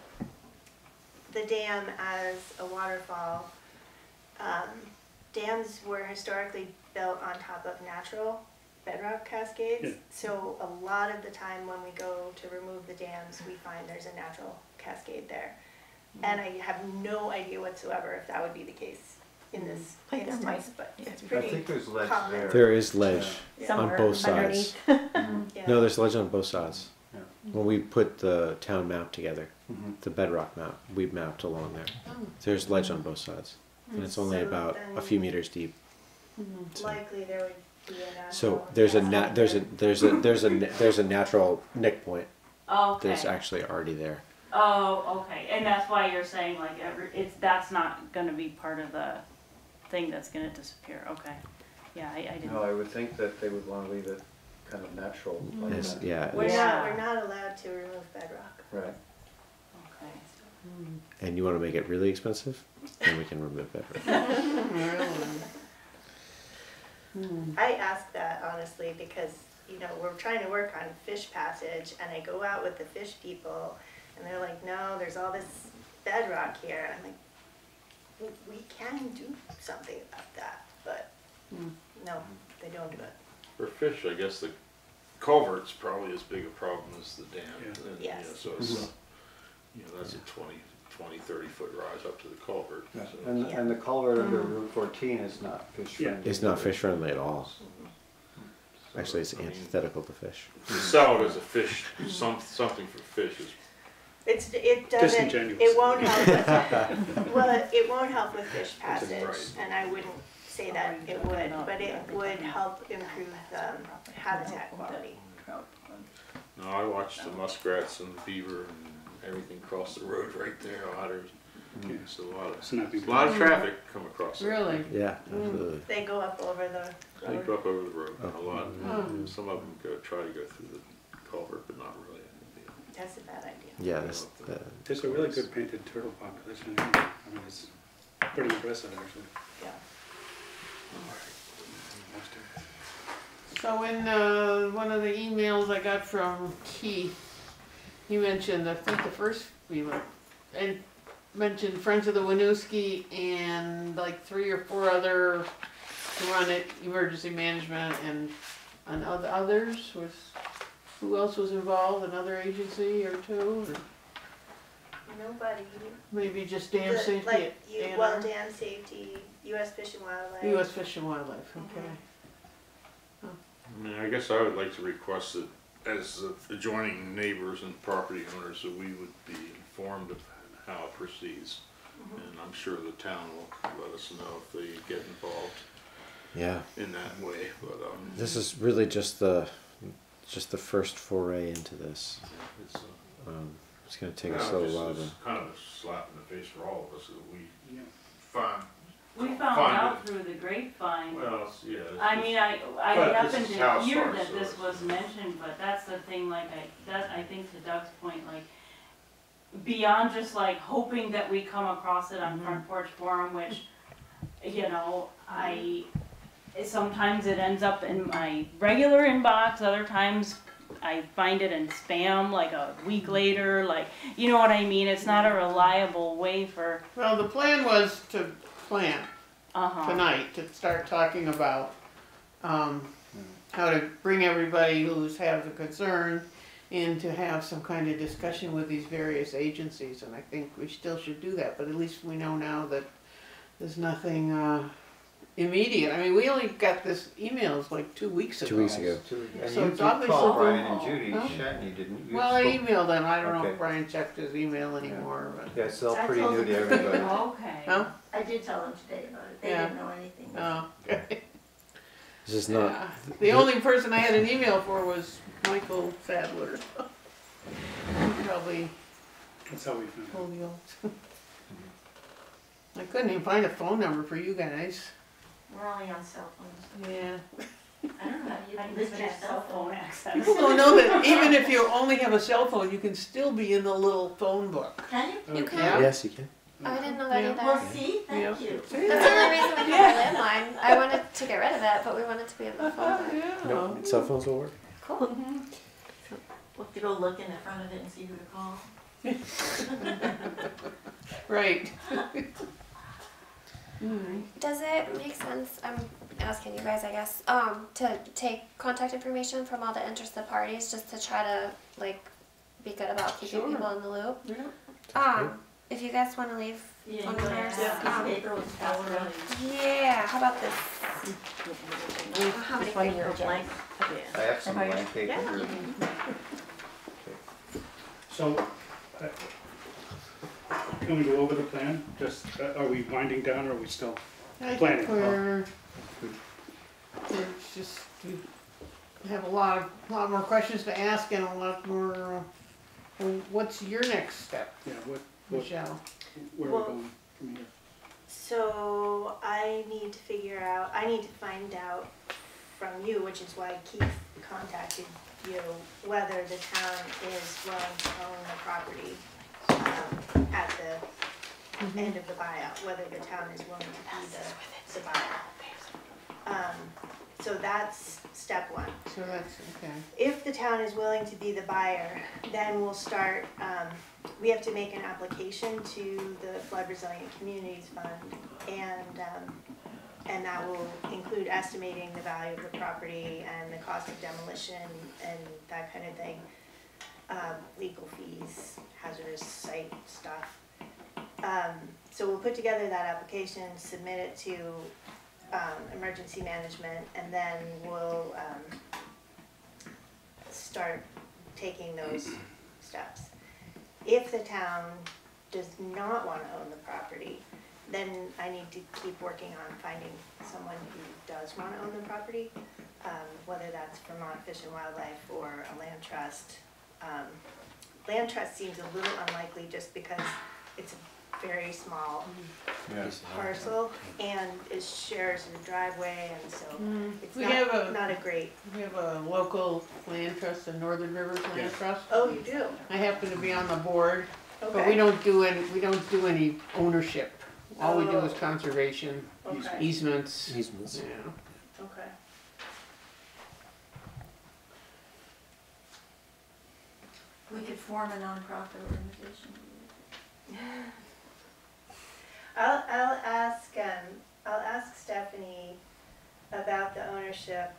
the dam as a waterfall, um, dams were historically built on top of natural bedrock cascades. Yeah. So a lot of the time when we go to remove the dams, we find there's a natural cascade there. And I have no idea whatsoever if that would be the case in this I think that might- instance, but it's I pretty think there's ledge common. there. There is ledge Yeah. on Somewhere both sides. underneath. [laughs] Yeah. Mm-hmm. No, there's ledge on both sides. Yeah. When we put the town map together, Mhm. the bedrock map, we mapped along there. Oh. There's ledge on both sides. And it's mm. only So about a few meters deep. So- Likely there would be a natural. So there's a nat, there's a, there's a, there's a, there's a natural knickpoint oh, Okay. that's actually already there. Oh, okay, and that's why you're saying like every, it's, that's not gonna be part of the thing that's gonna disappear, okay. Yeah, I, I didn't. No, I would think that they would wanna leave it kind of natural mm-hmm. like Yes, that. yeah. We're it's- not, Yeah. we're not allowed to remove bedrock. Right. Okay. And you wanna make it really expensive? Then we can remove that. [laughs] Really? I ask that honestly because you know, we're trying to work on fish passage, and I go out with the fish people, and they're like, no, there's all this bedrock here. I'm like, "W- we can do something about that, but no, they don't do it. For fish, I guess the culvert's probably as big a problem as the dam. Yeah. and, you know, Yes. So it's, uh, you know, that's a 20, 20, 30 foot rise up to the culvert. Yeah, so- And, and the culvert under Route fourteen is not fish Yeah. friendly. It's not fish friendly at all. so, Actually, it's I mean, antithetical to fish. To sell it as a fish, some, something for fish is, It's, it doesn't, Disingenuous. it won't help with, [laughs] well, it- it won't help with fish passage, Right. and I wouldn't say that it would, but it would help improve the habitat quality. no, I watched the muskrats and the beaver and everything cross the road right there, otters. It's a lot of, It's not being a lot of traffic come across it. Really? Yeah, mm. absolutely. They go up over the They road. go up over the road a oh. lot. Oh. Some of them go, try to go through the culvert, but not really. That's a bad idea. Yeah, this, uh, There's a really good painted turtle population here. I mean, it's pretty impressive, actually. Yeah. Most. So in uh, one of the emails I got from Keith, he mentioned, I think the first we and mentioned Friends of the Winooski and like three or four other to run it, emergency management and, and oth- others was, who else was involved, another agency or two? or Nobody. Maybe just dam The- safety Like, at you, ANR? well, dam safety, US Fish and Wildlife. US Fish and Wildlife, okay. I mean, I guess I would like to request that as the adjoining neighbors and property owners, that we would be informed of how it proceeds. And I'm sure the town will let us know if they get involved yeah. in that way, but, um, This is really just the just the first foray into this. it's, uh, Um, it's going to take us a little just- while it's kind of a slap in the face for all of us that we Yeah. find, We found Fine. out through the grapevine. well, yeah. I just- mean, I, I happened to hear that so this was mentioned, but that's the thing, like, I, that, I think to Doug's point, like, beyond just like hoping that we come across it on Front Porch Forum, which, you know, I, sometimes it ends up in my regular inbox, other times I find it in spam like a week later, like, you know what I mean? It's not a reliable way for, Well, the plan was to plan uh-huh. tonight, to start talking about, um, how to bring everybody who's has a concern in to have some kind of discussion with these various agencies, and I think we still should do that, but at least we know now that there's nothing, uh, immediate. I mean, we only got this emails like two weeks ago. Two weeks ago. And So you it's did obviously call Brian and Judy Huh? Shatney, didn't you? Well, I Spoke- emailed them, I don't know Okay. if Brian checked his email anymore, but, Yeah, it's all I pretty told new to them. everybody. Okay. huh? I did tell them today about it, they Yeah. didn't know anything. Oh, okay. This is not. Yeah. The only person I had an email for was Michael Sadler. He [laughs] Probably That's how we found out. told you. [laughs] I couldn't even find a phone number for you guys. We're only on cell phones. Yeah. I don't know how you I can just your cell cell phone phone. access. People don't know that even if you only have a cell phone, you can still be in the little phone book. Can you? Oh, you can? Yes, you can. Oh, I didn't know that Yeah. either. Well, see, Yeah. thank you. That's the only reason we have a landline. I wanted to get rid of it, but we wanted to be in the phone book. [laughs] Yeah. No, cell phones will work. Cool. Mm-hmm. We'll have to go look in the front of it and see who to call. [laughs] Right. [laughs] Hmm. Does it make sense? I'm asking you guys, I guess, um, to take contact information from all the interested parties just to try to like be good about keeping Sure. people in the loop. Yeah. Um, if you guys want to leave Yeah, phone you wanna numbers, have a um, paper with password on it. yeah. How about this? How many Just like paper your blank. I have some Okay. blank paper Yeah. here. So, uh, can we go over the plan? Just, uh, are we winding down or are we still? I Planning. think we're, it's just, we have a lot, of lot more questions to ask and a lot more, uh, well, what's your next step, Yeah, what, what, Michele? where are we Well- going from here? So I need to figure out, I need to find out from you, which is why Keith contacted you, whether the town is willing to own the property um, at the end of the buyout, whether the town is willing to be the, the buyer. Um, so that's step one. So that's, okay. If the town is willing to be the buyer, then we'll start, um, we have to make an application to the Flood Resilient Communities Fund. And, um, and that will include estimating the value of the property and the cost of demolition and that kind of thing. Um, legal fees, hazardous site stuff. Um, so we'll put together that application, submit it to, um, emergency management, and then we'll, um, start taking those steps. If the town does not wanna own the property, then I need to keep working on finding someone who does wanna own the property. Um, whether that's Vermont Fish and Wildlife or a land trust. Um, land trust seems a little unlikely just because it's a very small parcel and it shares a driveway and so it's We have not, a- not a great, We have a local land trust, the Northern Rivers Land Trust. oh, you do? I happen to be on the board, but we Okay, don't do any, we don't do any ownership. All we do is Oh. conservation, okay, easements, Easements. yeah. okay. We could form a nonprofit organization. [sighs] I'll, I'll ask, um, I'll ask Stephanie about the ownership,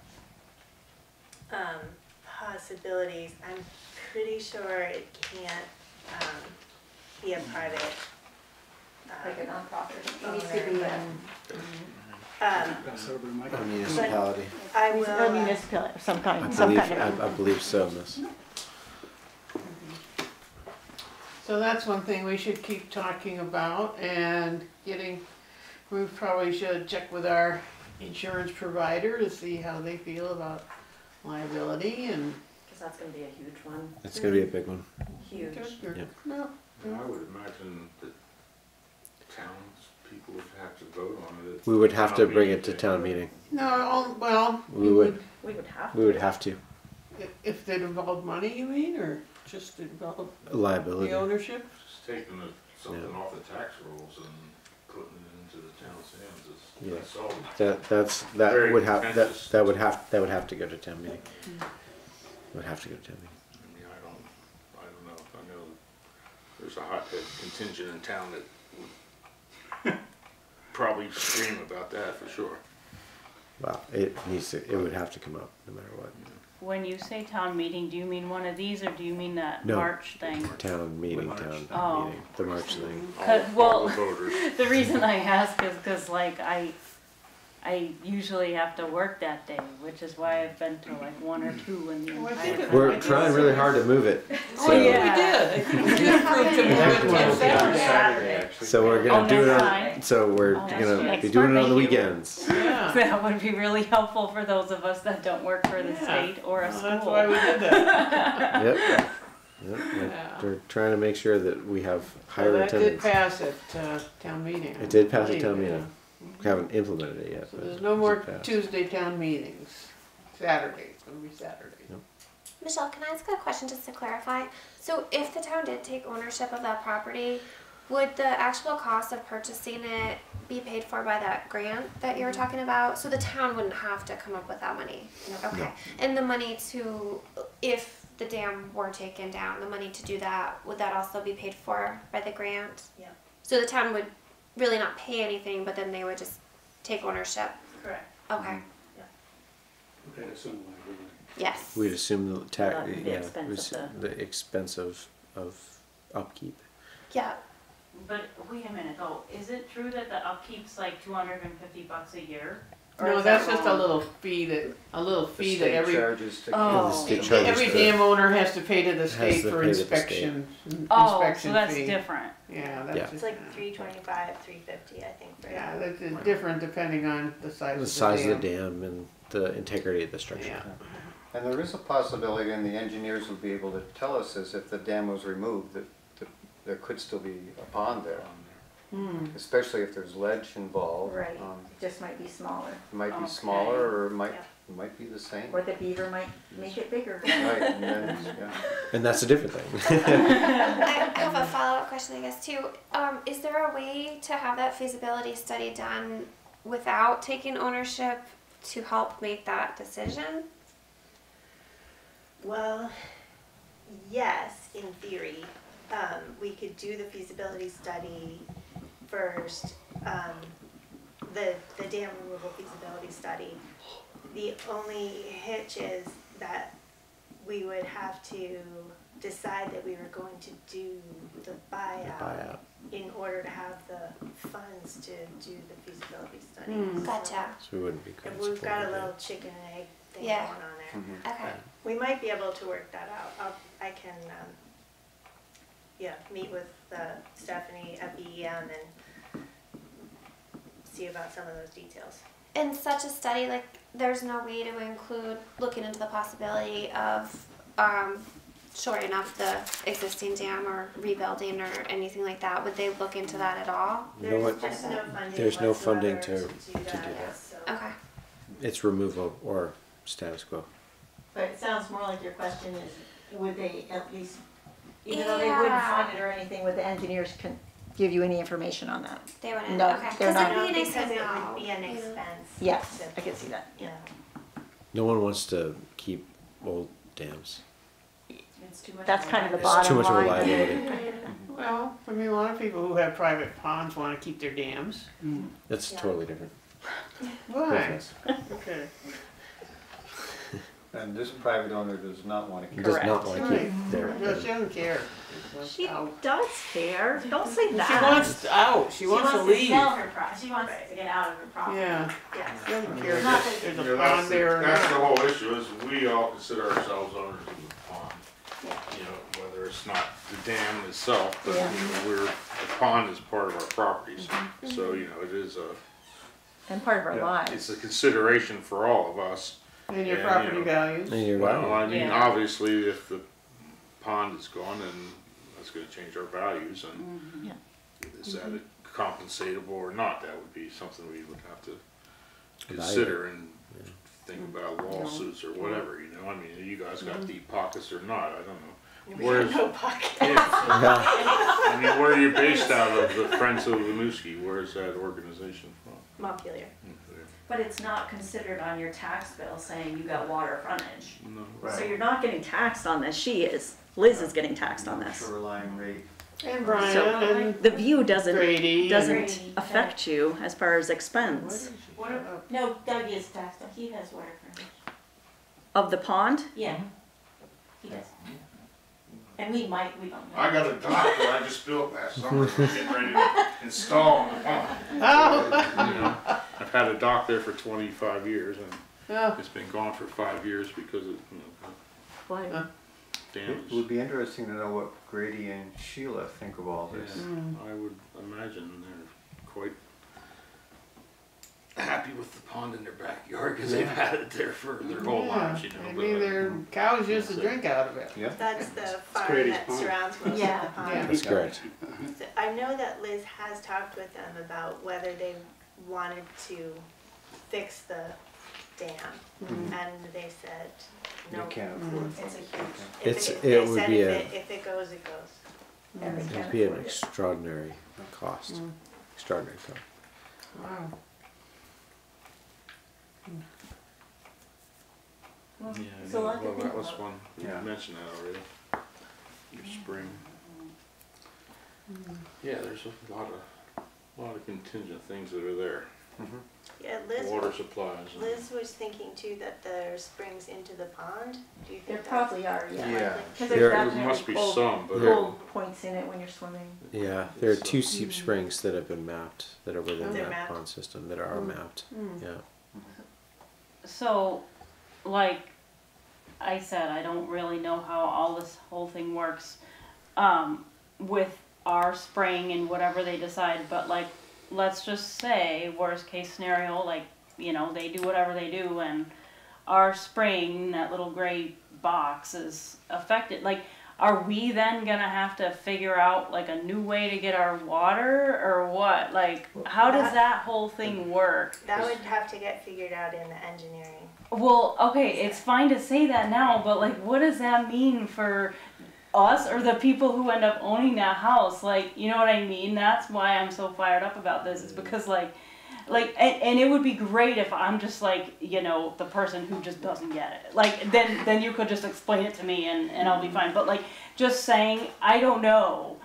um, possibilities. I'm pretty sure it can't, um, be a private, Like a nonprofit. It needs to be, but- um, That's over my. A municipality. I A will, uh, municipality, of some I kind, some believe, kind I. I believe so, miss. So that's one thing we should keep talking about and getting, we probably should check with our insurance provider to see how they feel about liability and. Cause that's gonna be a huge one, It's gonna be a big one. huge. Yeah. No, I would imagine that townspeople would have to vote on it. at We would have to town bring it to day. town meeting. no, oh, well, We we would, would, We would have to. we would have to. if- if they involve money, you mean, or just involve Liability. the ownership? Just taking the- something off the tax rolls and putting it into the town's hands is, Yeah. that's all. That, that's, that Very would have, that, contentious. that would have, that would have to go to town meeting. Mm-hmm. Would have to go to town meeting. I mean, I don't, I don't know, I know there's a hotbed contingent in town that would [laughs] probably scream about that for sure. Well, it needs to, it would have to come up, no matter what. When you say town meeting, do you mean one of these or do you mean that No. March thing? Town meeting, March. town Oh. meeting, the March thing. All- Cause- all well- the voters. [laughs] The reason I ask is because like I, I usually have to work that day, which is why I've been to like one or two in the Oh, I entire think it- time. We're trying really hard to move it. Oh, So, yeah, we did, I think we did approve to move it to Saturday. Saturday, so we're Oh, gonna do it on, time. so we're Oh, that's gonna next be doing it on the thank weekends. Yeah. [laughs] That would be really helpful for those of us that don't work for the Yeah. state or a Well, school. That's why we did that. [laughs] Yep. [laughs] Yep, we're- Yeah. we're trying to make sure that we have So higher that did attendance. pass at, uh, town meeting. It did pass at town believe, meeting. We haven't implemented it yet. So but there's no more did pass. Tuesday town meetings, Saturday, it's gonna be Saturday. Michele, can I ask a question just to clarify? So if the town did take ownership of that property, would the actual cost of purchasing it be paid for by that grant that you were mm-hmm. talking about? So the town wouldn't have to come up with that money? Okay. And the money to, if the dam were taken down, the money to do that, would that also be paid for by the grant? Yeah. So the town would really not pay anything, but then they would just take ownership? correct. Okay, I assume liability. yes. We'd assume the tax, the yeah, expense of assume the expense of, of upkeep. Yeah, But wait a minute though, is it true that the upkeep's like two hundred and fifty bucks a year? Or No, is that that's just a little fee that, a little The fee that every, charges to. Oh. The state every to- dam owner has to pay to the state to for pay to the state. inspection, Oh, so that's fee. different. Yeah, Yeah. that's It's like three twenty-five, three fifty, I think, for yeah, that. that's different depending on the size of the The size of dam. the dam and the integrity of the structure. Yeah. And there is a possibility, and the engineers will be able to tell us, is if the dam was removed, that, that there could still be a pond there, Hmm. especially if there's ledge involved. Right, Um, it just might be smaller, It might Okay. be smaller, or it might, Yeah. it might be the same. or the beaver might make it bigger. Right, [laughs] and then, yeah. And that's a different thing. [laughs] I have a follow-up question, I guess, too. Um, is there a way to have that feasibility study done without taking ownership to help make that decision? Well, yes, in theory. Um, we could do the feasibility study first, um, the, the dam removal feasibility study. The only hitch is that we would have to decide that we were going to do the buyout buyout. in order to have the funds to do the feasibility study. Hmm. So- Gotcha. So we wouldn't be. and we've got a little chicken and egg thing Yeah. going on there. Okay. We might be able to work that out. I'll, I can, um, yeah, meet with, uh, Stephanie at VEM and see about some of those details. In such a study, like, there's no way to include looking into the possibility of um, shoring up the existing dam or rebuilding or anything like that. Would they look into that at all? You know what? There's no funding There's no funding whatsoever to- do to that, do that. so. Okay. It's removal or status quo. But it sounds more like your question is, would they at least, even though they wouldn't Yeah. fund it or anything, would the engineers can give you any information on that? They wouldn't. No, okay. they're 'Cause not. it'd be nice Because to it know. would be an expense. Yes, to- I can see that, Yeah. No one wants to keep old dams. It's too much. That's kind of the It's too bottom much of a line. liability. [laughs] Well, I mean, a lot of people who have private ponds wanna keep their dams. Mm. That's Yeah. totally different. Why? business. Okay. And this private owner does not want to keep. Does not want to Right. keep their. No, she doesn't care. She Out. does care, don't say that. She that. wants out, she wants to leave. Sell her pro, she wants to get out of her property. Yeah, Yes. she doesn't care Not there's You a that's pond the- there or That's the not. whole issue, is we all consider ourselves owners of the pond. Yeah. You know, whether it's not the dam itself, but, you Yeah. know, we're, the pond is part of our properties. Mm-hmm. So, you know, it is a, And part of our it's lives. a consideration for all of us. And your Yeah, you property know. values. And you're Well, right. I mean, Yeah. obviously, if the pond is gone, then that's gonna change our values and mm-hmm. Yeah. is that compensatable or not? That would be something we would have to consider and think mm. about lawsuits or whatever, you know? I mean, you guys got mm-hmm. deep pockets or not, I don't know. Where's, No pocket. yeah, [laughs] I mean, where are you based out of, the Friends of Winooski? Where's that organization from? Montpelier. But it's not considered on your tax bill saying you got water frontage. No. So you're not getting taxed on this, she is. Liz is getting taxed on this. Shoreline rate. And Brian So- and The view doesn't, Grady. doesn't Grady. affect you as far as expense What, no, Doug is taxed, he has water frontage. of the pond. Yeah. Mm-hmm. He does. And we might, we don't know. I got a dock that I just built last summer, we're getting ready to install in the pond. Oh, You know, I've had a dock there for twenty-five years and oh, it's been gone for five years because of, you know, Why? dams. It would be interesting to know what Grady and Sheila think of all this. Yeah, hmm. I would imagine they're quite happy with the pond in their backyard because they've had it there for their whole yeah. lives, you know. I but, mean, uh, their cows used to drink out of it. Yeah. That's the farm Grady's that pond. surrounds most of Yeah. the pond. Yeah. That's correct. So I know that Liz has talked with them about whether they wanted to fix the dam. Mm-hmm. And they said, no. They can't mm. afford it. It's a huge. If It's- it, it would be if a- it, if it goes, it goes. Yeah, they It'd be an afford it. extraordinary cost. Mm. Extraordinary cost. Wow. Yeah, It's a lot well, that was about. one, you Yeah. mentioned that already. Your spring. Yeah, there's a lot of, lot of contingent things that are there. Mm-hmm. Yeah, Liz, Water supplies. Liz was thinking too that there springs into the pond. Do you There think that's probably are, yeah. Yeah. Because There- There must be cold, some, but. There- cold points in it when you're swimming. Yeah, there are uh, two seep mm. springs that have been mapped that are within oh, They're that mapped. pond system that are mm. mapped. Mm. Yeah. So, like I said, I don't really know how all this whole thing works um, with our spraying and whatever they decide. But like, let's just say worst case scenario, like you know they do whatever they do, and our spraying that little gray box is affected. Like, are we then gonna have to figure out like a new way to get our water or what? Like, how does that whole thing work? that would have to get figured out in the engineering. Well, okay, it's fine to say that now, but like, what does that mean for us or the people who end up owning that house? Like, you know what I mean? That's why I'm so fired up about this. Is because like, like, and, and it would be great if I'm just like, you know, the person who just doesn't get it. Like, then, then you could just explain it to me and, and I'll be fine. But like, just saying, I don't know,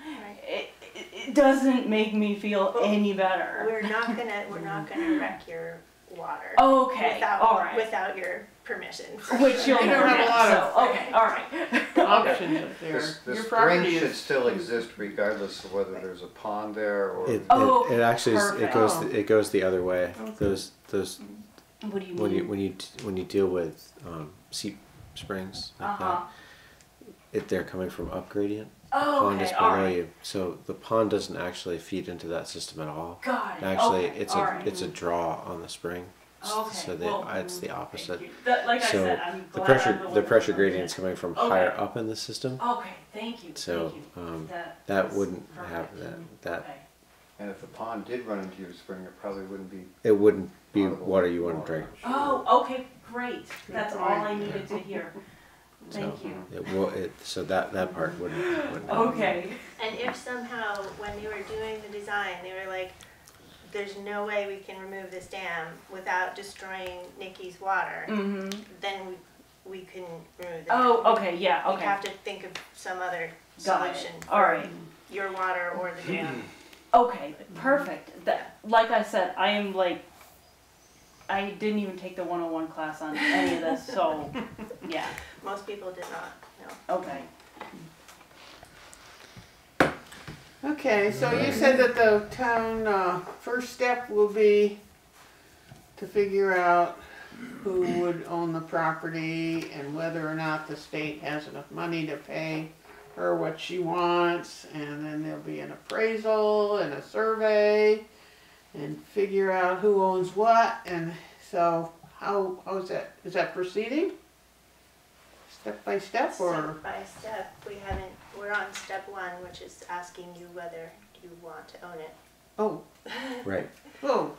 it, it, it doesn't make me feel any better. We're not gonna, we're not gonna wreck your water. [laughs] Okay, Without, all right. without your permission. [laughs] Which you'll You never don't have a get, lot so, of- okay, all right. [laughs] Options up there. This, the Your spring property should is. still exist regardless of whether there's a pond there or. It, Oh, it, it actually is, it perfect. goes Oh. it goes the other way. Okay. Those those What do you when you mean? when you t- when you deal with um, seep springs like Uh-huh. that, it they're coming from up gradient. Oh, pond is okay, below all right. you, so the pond doesn't actually feed into that system at all. Got it. Actually, okay, it's all a right. it's a draw on the spring. S- Okay, So the, well, it's the thank opposite. you. That- like I So said, I'm the pressure I'm the, the pressure that gradient's comes coming from Okay. higher up in the system. Okay, thank you. So thank you. um, that that is wouldn't have that that Okay. And if the pond did run into your spring, it probably wouldn't be. it wouldn't be water you want to water. drink. Oh, okay, great. That's all. I needed to hear. [laughs] Thank so you. It will it so that that part wouldn't. wouldn't [gasps] Okay. And if somehow, when they were doing the design, they were like, there's no way we can remove this dam without destroying Nikki's water, Mm-hmm. then we, we can remove the dam. Oh, okay, yeah, okay. We'd have to think of some other Got it. solution. All right. Your water or the dam. Okay, perfect. That, like I said, I am like, I didn't even take the 101 class on any of this, so [laughs] yeah. Most people did not, no. Okay. Okay, so you said that the town, uh, first step will be to figure out who would own the property and whether or not the state has enough money to pay her what she wants, and then there'll be an appraisal and a survey, and figure out who owns what, and so, how, how is that, is that proceeding? Step by step, or? Step by step, we haven't, we're on step one, which is asking you whether you want to own it. Oh, [laughs] Right. oh,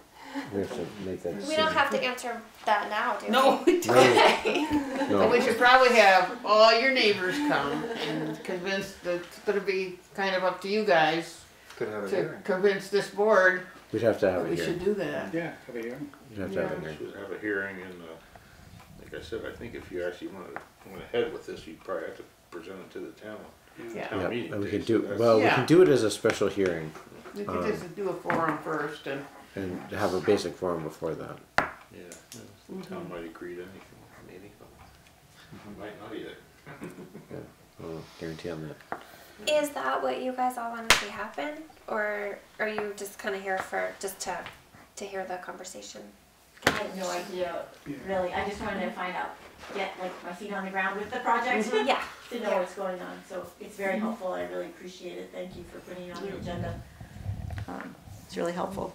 We have to make that decision. We don't have to answer that now, do we? no, we don't. No, we should probably have all your neighbors come and convince that it's gonna be kind of up to you guys Could have a to hearing. convince this board We'd have to have that a we hearing. should do that. Yeah, have a hearing. We'd have to have a Yeah. hearing. Should have a hearing and, uh, like I said, I think if you actually wanted, to went ahead with this, you'd probably have to present it to the town. Yeah, Town Yeah, meeting and we day, can so do, that's- well, we Yeah. can do it as a special hearing we could just um, do a forum first and, and have a basic forum before that. Yeah, yeah, the town might agree to anything, maybe, but might not either. I'll guarantee on that. Is that what you guys all want to see happen, or are you just kind of here for just to to hear the conversation? I have no idea, really, I just wanted to find out, get like my feet on the ground with the project. Mm-hmm. Yeah. To know what's going on, so it's very mm-hmm. helpful, I really appreciate it, thank you for putting it on the agenda. Um, It's really helpful.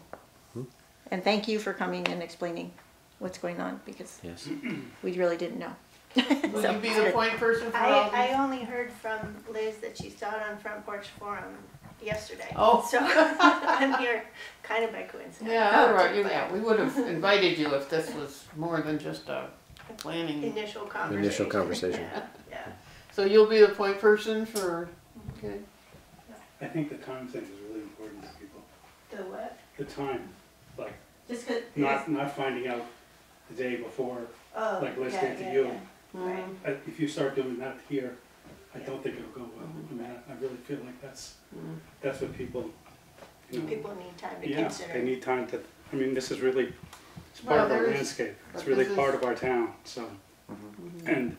Hmm? And thank you for coming and explaining what's going on, because Yes. [clears throat] we really didn't know. will [laughs] So, you be the good. point person for all I, I only heard from Liz that she saw it on Front Porch Forum yesterday. Oh. So [laughs] I'm here kind of by coincidence. Yeah, otherwise, you- yeah, we would have invited you if this was more than just a planning. Initial conversation. Initial conversation. Yeah, [laughs] yeah. So you'll be the point person for, okay, I think the time thing is really important to people. The what? The time, like, Just cause. not, not finding out the day before, Oh, like Liz yeah, did to yeah, you. yeah. Right. Uh, If you start doing that here, I don't think it'll go well. I mean, I I really feel like that's, that's what people, you know. People need time to Yeah, consider. they need time to, I mean, this is really, it's Well, part of our there is- landscape. It's really this is- part of our town, so. Mm-hmm. And.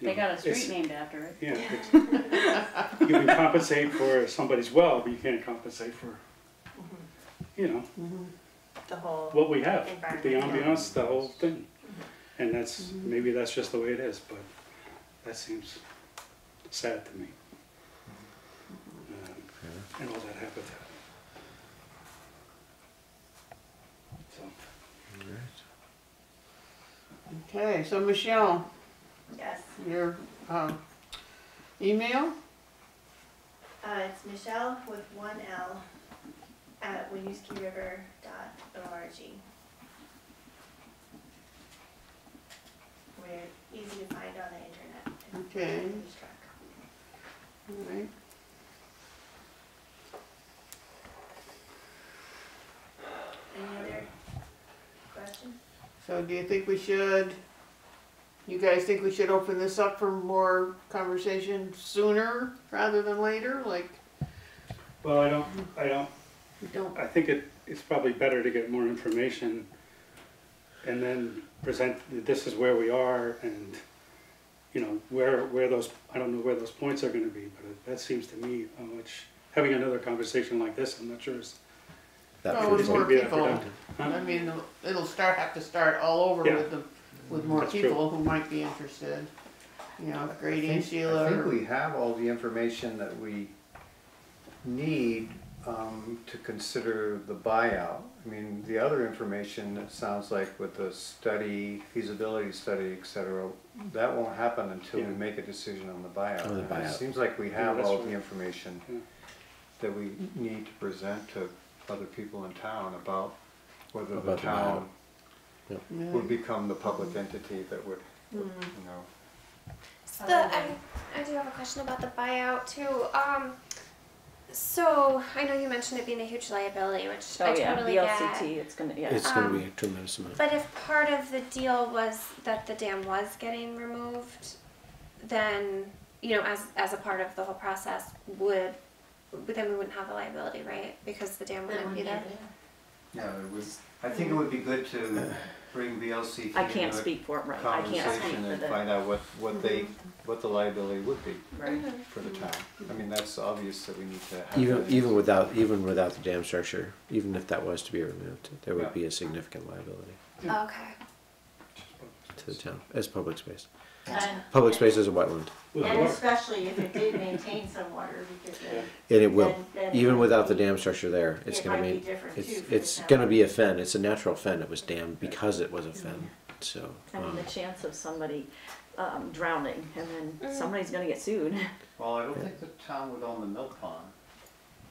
you They know, got a street named after it. Yeah, it's- you can compensate for somebody's well, but you can't compensate for, mm-hmm. you know, mm-hmm. The whole. what we have, the ambiance, the whole thing. And that's, maybe that's just the way it is, but that seems sad to me. Um, And all that habitat. So, okay, so Michele, Yes. your, um, email? Uh, it's Michele with one L at winooskiriver.org. We're easy to find on the internet. Okay. lose. Alright. Any other So do you think we should, you guys think we should open this up for more conversation sooner rather than later, like, Well, I don't, I don't, we don't, I think it, it's probably better to get more information and then present, that this is where we are and, you know, where, where those, I don't know where those points are gonna be, but that seems to me how much, having another conversation like this, I'm not sure is, That Oh, would it's more gonna people. productive. Huh? I mean, it'll- it'll start, have to start all over Yeah. with the, with more That's true. people who might be interested. You know, if Grady and Sheila I think or, we have all the information that we need um, to consider the buyout. I mean, the other information, it sounds like with the study, feasibility study, et cetera, that won't happen until we Yeah. make a decision on the buyout. On the And buyout. It seems like we Yeah, have that's all right. the information Yeah. that we need to present to other people in town about whether the About the town Yeah. would become the public entity that would, would, you know. So the, I, I do have a question about the buyout too. Um, so I know you mentioned it being a huge liability, which Oh, I yeah, totally VLCT, get. it's gonna, yeah. It's gonna Um, be a tremendous amount. But if part of the deal was that the dam was getting removed, then you know, as as a part of the whole process, would but then we wouldn't have the liability, right? Because the dam wouldn't be there. Yeah, it would, I think it would be good to [sighs] bring VLCT I can't into speak for it, right, I can't speak conversation for and the, find out what, what they, mm-hmm. what the liability would be right. for the town. I mm-hmm. mean, that's obvious that we need to have. Even, that. even without, even without the dam structure, even if that was to be removed, there Yeah. would be a significant liability Okay. to the town as public space. And, Public space is a wetland, and especially if it did maintain some water, because then. and it will, then- then even might without the be- dam structure there, it's it gonna might be be, different it's, too for the it's town. gonna be a fen, it's a natural fen, it was dammed because it was a fen, so. I mean, um, the chance of somebody um, drowning and then Mhm. somebody's gonna get sued. Well, I don't think the town would own the mill pond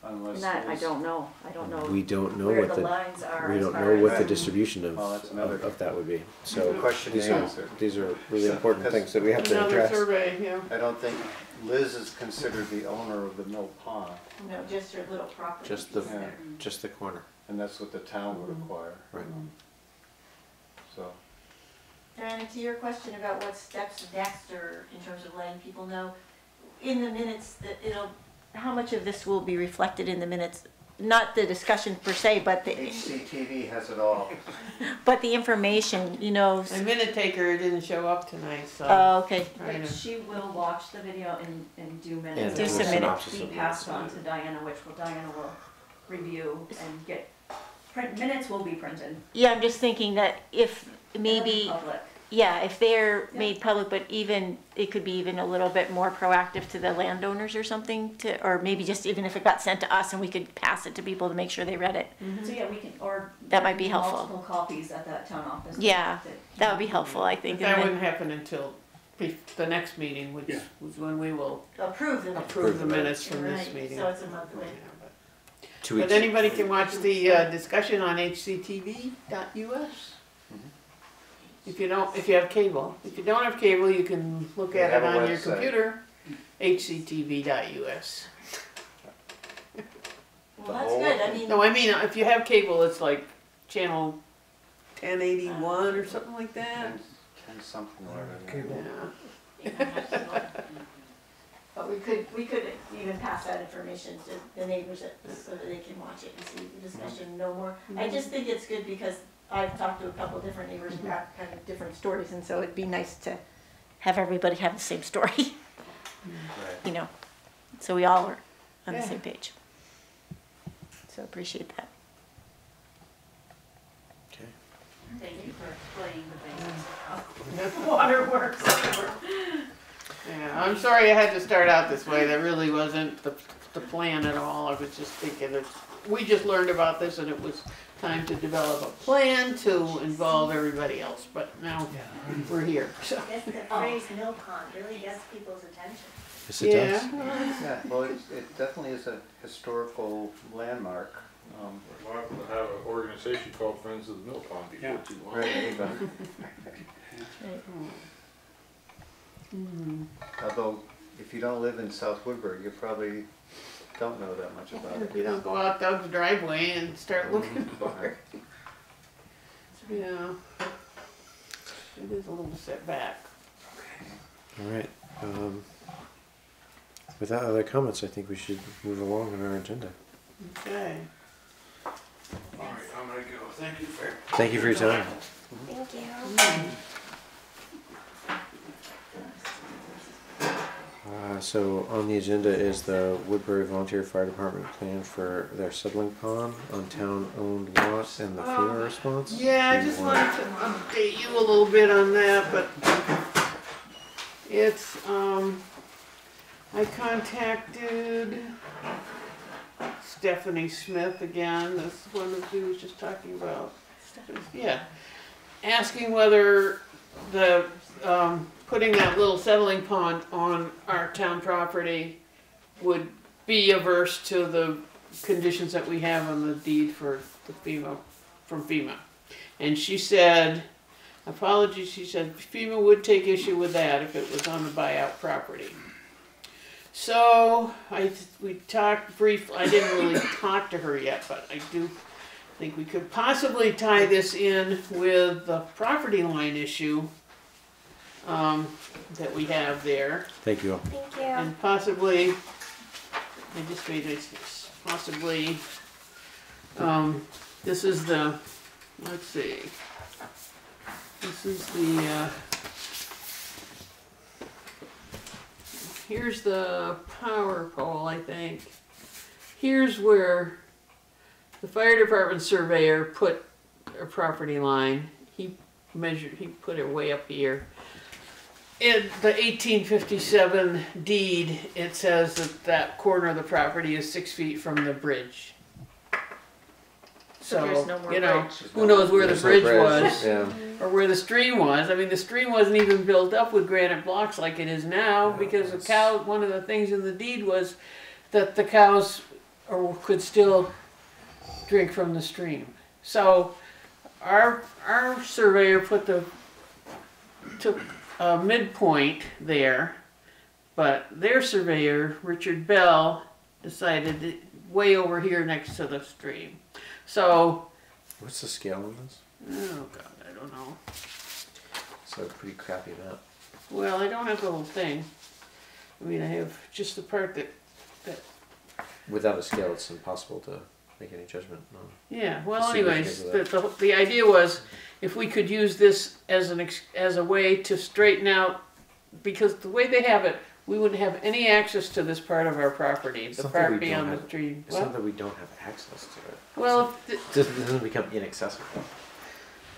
unless. That, I was- don't know, I don't know. We don't know where what the the, lines are we as don't far know what as- the distribution of, Well, that's another- of of that would be, So so. question These you are, is, these are really So, important because- things that we have to another address. survey, yeah. I don't think Liz is considered the owner of the mill pond, No, just your little property. Just the, piece there. just the corner, and that's what the town would Mm-hmm. acquire, right. so. And to your question about what steps next or in terms of letting people know, in the minutes that it'll, How much of this will be reflected in the minutes? Not the discussion per se, but the, HCTV has it all. [laughs] but the information, you know. The minute taker didn't show up tonight, so. Oh, okay. But she will watch the video and, and do And minutes. do some minutes. synopsis Be passed on to Diana, which will, Diana will review and get, print, minutes will be printed. Yeah, I'm just thinking that if maybe, Public. Yeah, if they're Yeah. made public, but even, it could be even a little bit more proactive to the landowners or something to, or maybe just even if it got sent to us and we could pass it to people to make sure they read it. So yeah, we can, or. That might be helpful. Multiple copies at that town office. Yeah, That would be helpful, I But think. that and then- wouldn't happen until be- the next meeting, which Yeah. was when we will Approve the minutes. approve the minutes from this Right, meeting. So it's a month away. Yeah, but- Two But weeks. anybody can watch the uh, discussion on hctv.us. If you don't, if you have cable. If you don't have cable, you can look We at it have a on your website. computer, hctv.us. Well, that's good, I mean. No, I mean, if you have cable, it's like channel ten eighty-one or something like that. Ten, ten something or other. Yeah. But we could, we could even pass that information to the neighbors that- so that they can watch it and see the discussion, no more. I mm-hmm. just think it's good because I've talked to a couple of different neighbors who have kind of different stories, and so it'd be nice to have everybody have the same story, [laughs] Right. you know, so we all are on the Yeah. same page. So appreciate that. Okay. Thank you for explaining the basics. [laughs] The water works. Yeah, I'm sorry I had to start out this way. That really wasn't the, the plan at all. I was just thinking that, we just learned about this and it was time to develop a plan to involve everybody else, but now we're here, so. I guess the [laughs] phrase mill pond really gets people's attention. Yes, it does. Yeah, Yeah, well, it, it definitely is a historical landmark. Um, We're liable to have an organization called Friends of the Mill Pond before Yeah. too long. right, there you go. [laughs] Although, if you don't live in South Woodbury, you probably don't know that much about If you don't go out Doug's driveway and start looking for it. Yeah. It is a little set back. All right. Um, without other comments, I think we should move along on our agenda. Okay. Alright, I'm gonna go. Thank you for. Thank you for your time. Thank you. Uh, so on the agenda is the Woodbury Volunteer Fire Department plan for their settling pond on town-owned lot and the FEMA Um, response. Yeah, I just wanted to update you a little bit on that, but it's, um, I contacted Stephanie Smith again, this is one that we was just talking about. Yeah, asking whether the, um, putting that little settling pond on our town property would be averse to the conditions that we have on the deed for the FEMA, from FEMA. And she said, apologies, she said FEMA would take issue with that if it was on the buyout property. So, I, we talked briefly. I didn't really talk to her yet, but I do think we could possibly tie this in with the property line issue um, that we have there. Thank you all. Thank you. And possibly, I just made this, possibly, um, this is the, let's see. This is the, uh, here's the power pole, I think. Here's where the fire department surveyor put a property line. He measured, he put it way up here. In the eighteen fifty-seven deed, it says that that corner of the property is six feet from the bridge. So there's no more you know, bridge. who knows where the There's no bridge bridge, was, Yeah. or where the stream was. I mean, the stream wasn't even built up with granite blocks like it is now, No, because the that's- cow, one of the things in the deed was that the cows or could still drink from the stream. So, our, our surveyor put the, took a midpoint there, but their surveyor, Richard Bell, decided that way over here next to the stream. So, What's the scale on this? oh god, I don't know. So pretty crappy map. Well, I don't have the whole thing. I mean, I have just the part that, Without a scale, it's impossible to make any judgment on. yeah, well anyways, the, the, the idea was if we could use this as an, ex- as a way to straighten out, because the way they have it, we wouldn't have any access to this part of our property, the part we don't beyond the have- stream. It's not that we don't have access to it. Well, th- It doesn't, it doesn't become inaccessible.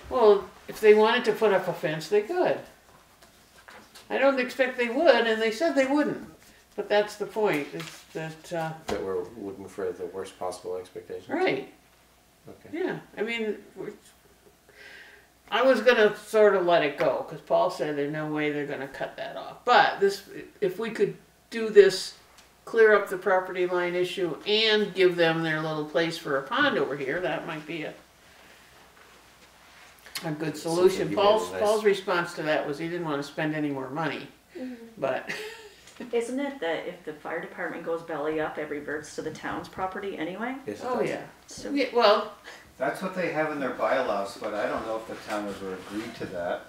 well, if they wanted to put up a fence, they could. I don't expect they would, and they said they wouldn't. But that's the point, is that, uh, That we're looking for the worst possible expectations. right, Okay. yeah, I mean, we're- I was gonna sort of let it go, cause Paul said there's no way they're gonna cut that off. But this, if we could do this, clear up the property line issue and give them their little place for a pond over here, that might be a a good solution. you made Paul's, nice- Paul's response to that was he didn't wanna spend any more money, but, [laughs] Isn't it that if the fire department goes belly up, it reverts to the town's property anyway? Yes, it oh does. yeah. So Yeah, well, That's what they have in their bylaws, but I don't know if the town ever agreed to that.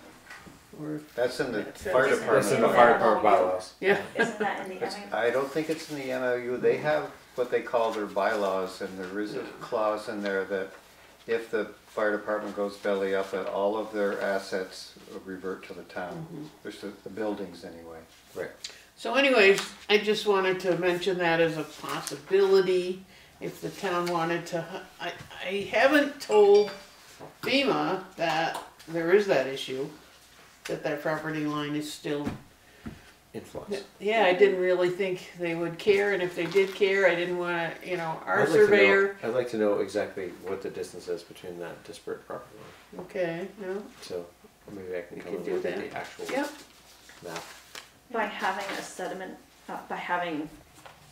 we're, That's in the That's- fire that's- department. That's in the fire department bylaws. yeah, isn't that in the [laughs] It's- MA? I don't think it's in the MOU. They have what they call their bylaws, and there is a clause in there that if the fire department goes belly up, that all of their assets revert to the town. There's the, the buildings anyway. Right. So anyways, I just wanted to mention that as a possibility, if the town wanted to, I, I haven't told FEMA that there is that issue, that that property line is still, Influx. yeah, I didn't really think they would care, and if they did care, I didn't wanna, you know, our I'd like to know- surveyor, I'd like to know exactly what the distance is between that disparate property line. okay, you know, So maybe I can We come can up do with that. the actual Yep. map. By having a sediment, uh, by having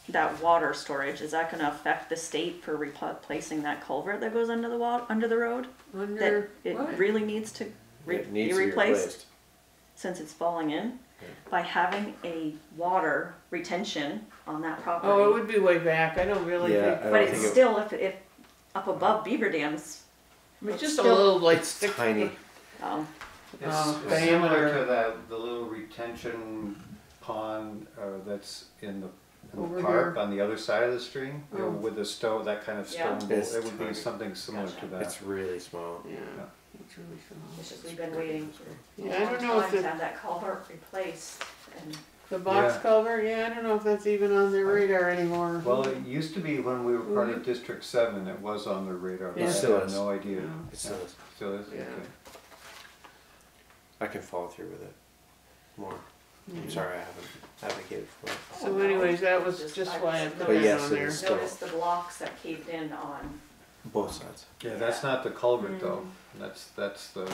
that water storage, is that gonna affect the state for replacing that culvert that goes under the wa, under the road? That under, it what? really needs to re- It be needs to be replaced replaced. since it's falling in? By having a water retention on that property? Oh, it would be way back, I don't really Yeah, think, I don't But it's think it- still, if, if, up above beaver dams, it's just a still- little like It's stick. tiny. um, It's uh, similar diameter. to that, the little retention pond, uh, that's in the, in Over the park here. on the other side of the stream, you know, Oh. with the stone, that kind of Yeah. stone bowl, It's it would be tiny. something similar to that. It's really small. Yeah, it's really It's small. just we've been waiting for Yeah, a I long don't know if time to the, have that culvert replaced and the box Yeah. culvert, yeah, I don't know if that's even on their radar anymore. Well, it used to be when we were part of District Seven, it was on the radar, but Yeah. I Still have is. no idea. Yeah. It still is. Still is, Yeah. okay. I can follow through with it more. I'm sorry I haven't advocated for it. So anyways, that was Just- just why I put But that yes, on it there. is. Still. notice the blocks that caved in on, Both sides. Yeah, that's not the culvert though, Mm. that's, that's the,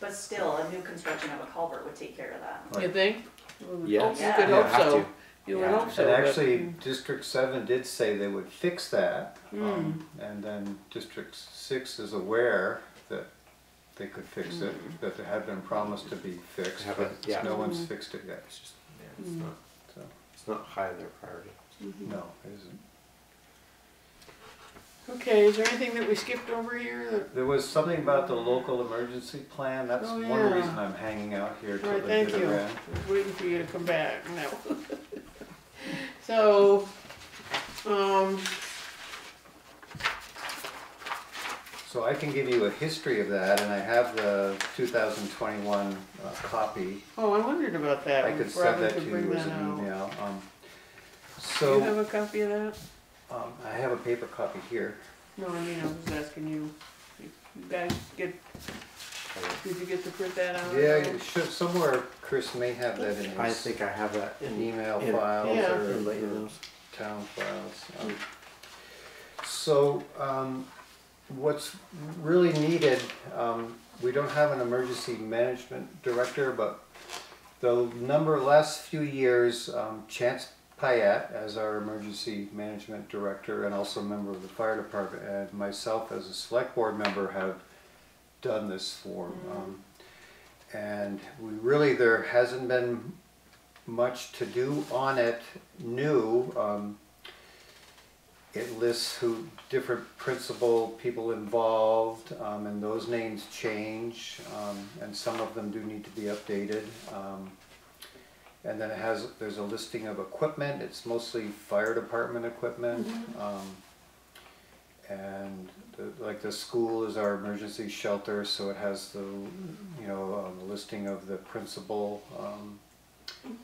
but still, a new construction of a culvert would take care of that. You think? We would Yes. You Yeah. could Yeah, hope have so. to. You would Yeah. hope so, and but- actually, District Seven did say they would fix that. Hmm. um, And then District Six is aware that they could fix it, Mm. that it had been promised to be fixed, but Haven't- yeah. no one's Mm. fixed it yet, It's just, yeah, it's Mm. not, so, it's not high on their priority. Mhm. no, it isn't. Okay, is there anything that we skipped over here? that- There was something about the local emergency plan, that's Oh, one yeah. reason I'm hanging out here till Right, they thank get you. around. I was waiting for you to come back, no. [laughs] So, um, So I can give you a history of that, and I have the two thousand twenty-one uh, copy. oh, I wondered about that. I could send that to you as that an email. Um, Do you have a copy of that? um, I have a paper copy here. No, I mean, I was asking you, you guys get, did you get to print that out? Yeah, you should, somewhere Chris may have that in I his think I have that in email in- files Yeah. or in my emails. town files. Um, So, um, what's really needed, um, we don't have an emergency management director, but the number, last few years, um, Chance Payette as our emergency management director and also a member of the fire department and myself as a select board member have done this for. Um, and we really, there hasn't been much to do on it new. Um, it lists who, different principal people involved, um, and those names change, um, and some of them do need to be updated. Um, and then it has, there's a listing of equipment, it's mostly fire department equipment. Um, and the, like the school is our emergency shelter, so it has the, you know, um, the listing of the principal, um,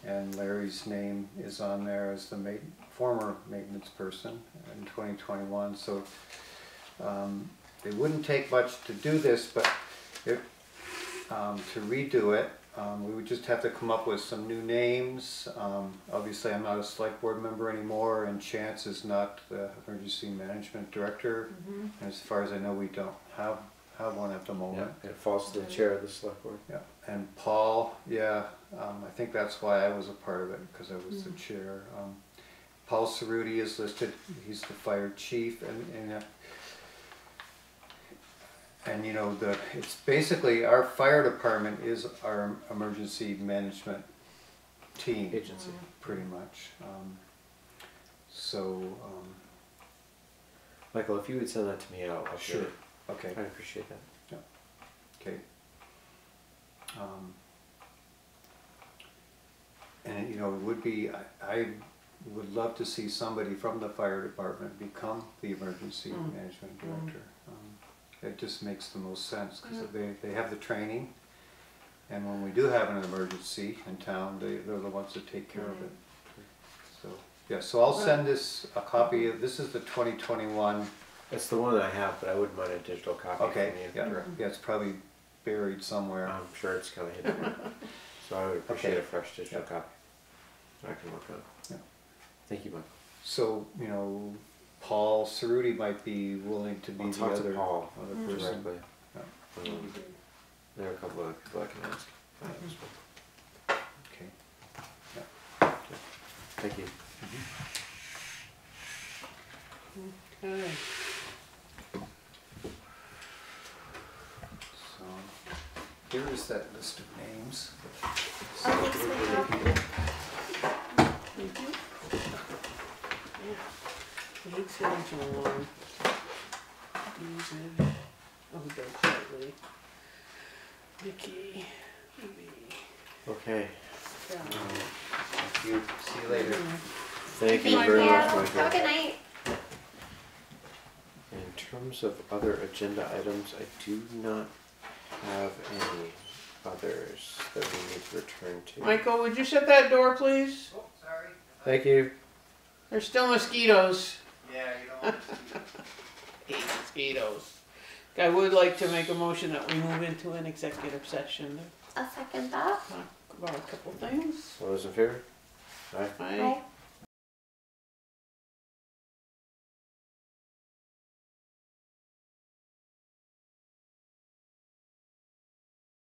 and Larry's name is on there as the ma- former maintenance person in twenty twenty-one, so, um, it wouldn't take much to do this, but if, um, to redo it, um, we would just have to come up with some new names. Um, obviously, I'm not a select board member anymore, and Chance is not the emergency management director. And as far as I know, we don't have, have one at the Yeah, moment. it falls to the chair of the select board. Yeah, and Paul, yeah, um, I think that's why I was a part of it, because I was the chair. Um, Paul Cerruti is listed, he's the fire chief, and, and, uh, and you know, the, it's basically, our fire department is our emergency management team, Agency. pretty much. Um, So, um, Michael, if you would send that to me, I'll update Sure. it. okay. I'd appreciate that. Okay. Um, And, you know, it would be, I, I would love to see somebody from the fire department become the emergency Mm. management Mm. director. Um, It just makes the most sense, because Mm. they, they have the training, and when we do have an emergency in town, they, they're the ones that take care of it. So, yeah, so I'll send this, a copy of, this is the twenty twenty-one, It's the one that I have, but I wouldn't mind a digital copy okay, from you. yeah, direct. yeah, it's probably buried somewhere. I'm sure it's kind of hidden. so I would appreciate Okay. a fresh digital Yeah. copy. I can work on it. Yeah. Thank you, Michael. So, you know, Paul Cerruti might be willing to be I'll the talk other, to Paul other person. directly. Yeah. Um, there are a couple of people I can ask. Okay. Thank you. Okay. So, here is that list of names. Oh, thanks, Thank you. Yeah. Eight seventy one. David, oh, Doug Hartley. Vicky. Okay. Yeah. Um, Thank you. See you later. Thank Thank you, you very Yeah, much, have a good night. In terms of other agenda items, I do not have any others that we need to return to. Michael, would you shut that door, please? Oh, sorry. Thank you. There's still mosquitoes. Yeah, you don't want [laughs] Hate mosquitoes. I would like to make a motion that we move into an executive session I'll second that. to talk about a couple things. All those in favor? Aye. Aye. Bye.